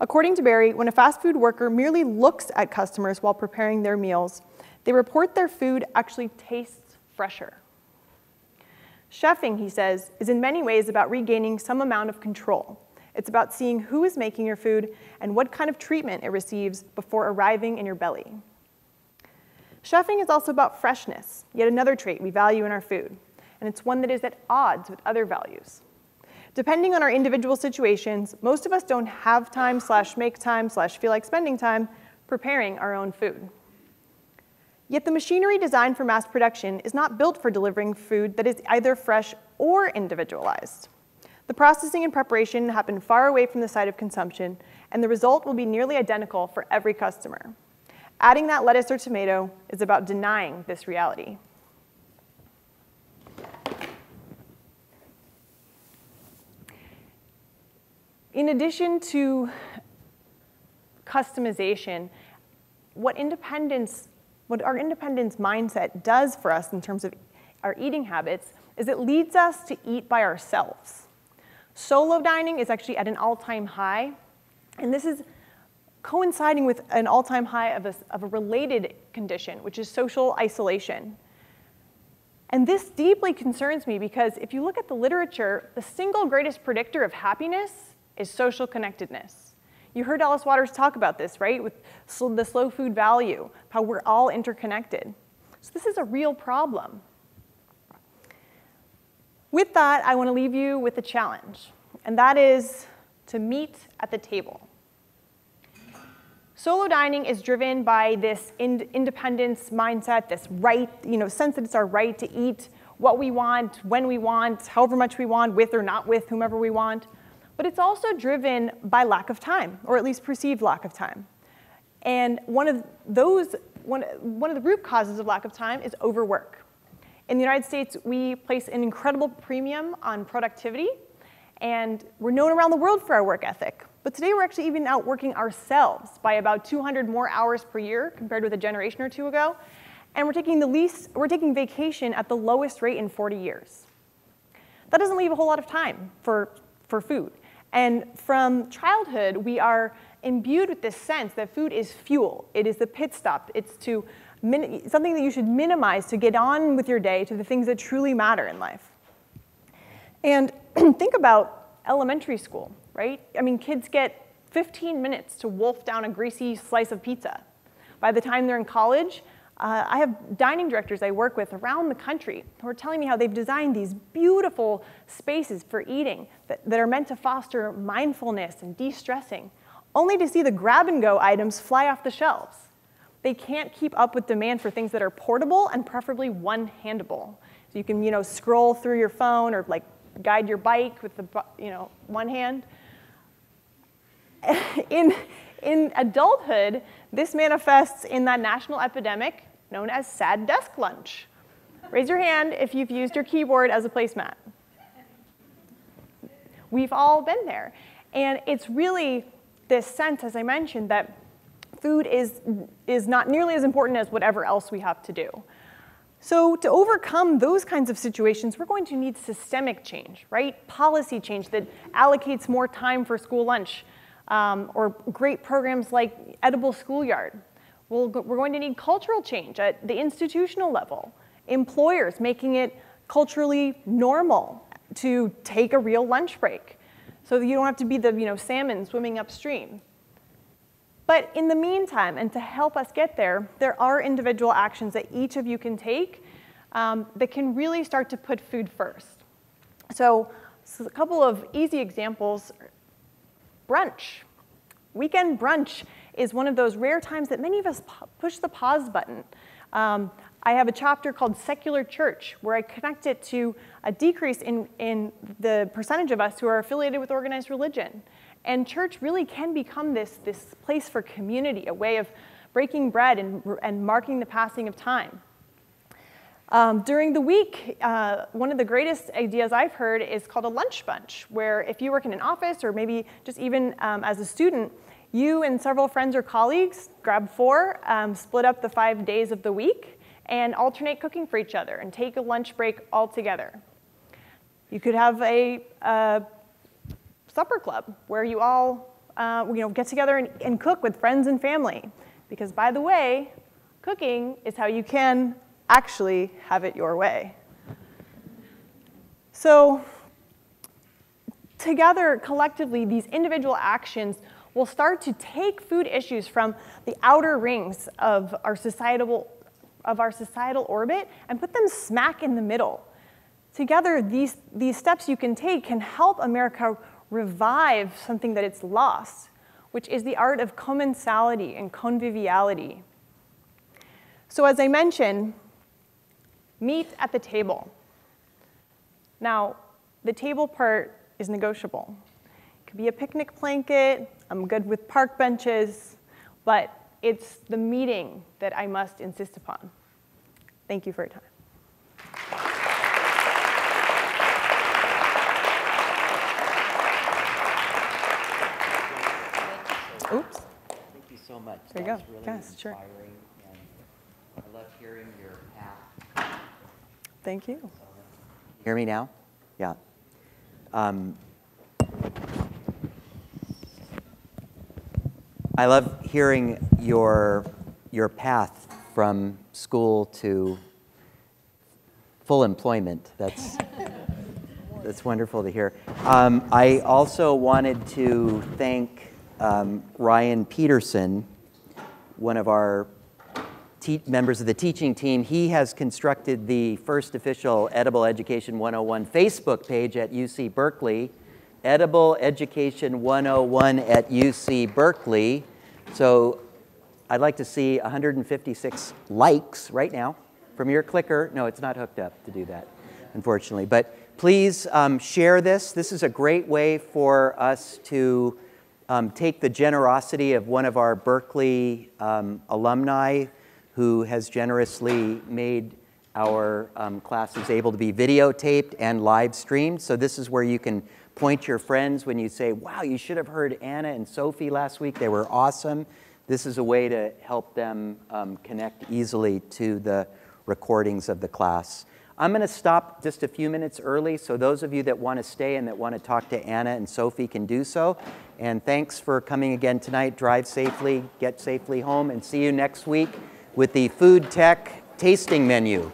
According to Barry, when a fast food worker merely looks at customers while preparing their meals, they report their food actually tastes fresher. Chefing, he says, is in many ways about regaining some amount of control. It's about seeing who is making your food and what kind of treatment it receives before arriving in your belly. Chefing is also about freshness, yet another trait we value in our food, and it's one that is at odds with other values. Depending on our individual situations, most of us don't have time slash make time slash feel like spending time preparing our own food. Yet the machinery designed for mass production is not built for delivering food that is either fresh or individualized. The processing and preparation happen far away from the site of consumption, and the result will be nearly identical for every customer. Adding that lettuce or tomato is about denying this reality. In addition to customization, what independence what our independence mindset does for us in terms of our eating habits is it leads us to eat by ourselves. Solo dining is actually at an all-time high, and this is coinciding with an all-time high of a, of a related condition, which is social isolation. And this deeply concerns me because if you look at the literature, the single greatest predictor of happiness is social connectedness. You heard Alice Waters talk about this, right? With the slow food value, how we're all interconnected. So this is a real problem. With that, I want to leave you with a challenge, and that is to meet at the table. Solo dining is driven by this in independence mindset, this right, you know, sense that it's our right to eat what we want, when we want, however much we want, with or not with whomever we want. But it's also driven by lack of time, or at least perceived lack of time. And one of those, one, one of the root causes of lack of time is overwork. In the United States, we place an incredible premium on productivity, and we're known around the world for our work ethic. But today we're actually even outworking ourselves by about 200 more hours per year compared with a generation or two ago. And we're taking the least, we're taking vacation at the lowest rate in 40 years. That doesn't leave a whole lot of time for, for food. And from childhood, we are imbued with this sense that food is fuel. It is the pit stop. It's to something that you should minimize to get on with your day to the things that truly matter in life. And <clears throat> think about elementary school right? I mean, kids get 15 minutes to wolf down a greasy slice of pizza. By the time they're in college, uh, I have dining directors I work with around the country who are telling me how they've designed these beautiful spaces for eating that, that are meant to foster mindfulness and de-stressing, only to see the grab-and-go items fly off the shelves. They can't keep up with demand for things that are portable and preferably one-handable. So you can, you know, scroll through your phone or like guide your bike with the, you know, one hand. <laughs> in, in adulthood, this manifests in that national epidemic known as sad desk lunch. Raise your hand if you've used your keyboard as a placemat. We've all been there. And it's really this sense, as I mentioned, that food is, is not nearly as important as whatever else we have to do. So to overcome those kinds of situations, we're going to need systemic change, right? Policy change that allocates more time for school lunch, um, or great programs like Edible Schoolyard. We we are going to need cultural change at the institutional level, employers making it culturally normal to take a real lunch break so that you don't have to be the you know, salmon swimming upstream. But in the meantime, and to help us get there, there are individual actions that each of you can take um, that can really start to put food first. So, so a couple of easy examples brunch. Weekend brunch is one of those rare times that many of us push the pause button. Um, I have a chapter called Secular Church where I connect it to a decrease in, in the percentage of us who are affiliated with organized religion. And church really can become this, this place for community, a way of breaking bread and, and marking the passing of time. Um, during the week, uh, one of the greatest ideas I've heard is called a lunch bunch, where if you work in an office or maybe just even um, as a student, you and several friends or colleagues grab four, um, split up the five days of the week, and alternate cooking for each other and take a lunch break all together. You could have a, a supper club where you all uh, you know, get together and, and cook with friends and family. Because by the way, cooking is how you can actually have it your way. So together, collectively, these individual actions will start to take food issues from the outer rings of our societal, of our societal orbit and put them smack in the middle. Together, these, these steps you can take can help America revive something that it's lost, which is the art of commensality and conviviality. So as I mentioned, meet at the table. Now, the table part is negotiable. It could be a picnic blanket, I'm good with park benches, but it's the meeting that I must insist upon. Thank you for your time. Oops. Thank you so much. There you go. Really yes, sure. I love hearing your Thank you. Hear me now? Yeah. Um, I love hearing your, your path from school to full employment. That's, <laughs> that's wonderful to hear. Um, I also wanted to thank um, Ryan Peterson, one of our members of the teaching team, he has constructed the first official Edible Education 101 Facebook page at UC Berkeley, Edible Education 101 at UC Berkeley. So I'd like to see 156 likes right now from your clicker. No, it's not hooked up to do that, unfortunately. But please um, share this. This is a great way for us to um, take the generosity of one of our Berkeley um, alumni who has generously made our um, classes able to be videotaped and live streamed. So this is where you can point your friends when you say, wow, you should have heard Anna and Sophie last week. They were awesome. This is a way to help them um, connect easily to the recordings of the class. I'm going to stop just a few minutes early, so those of you that want to stay and that want to talk to Anna and Sophie can do so. And thanks for coming again tonight. Drive safely, get safely home, and see you next week with the food tech tasting menu.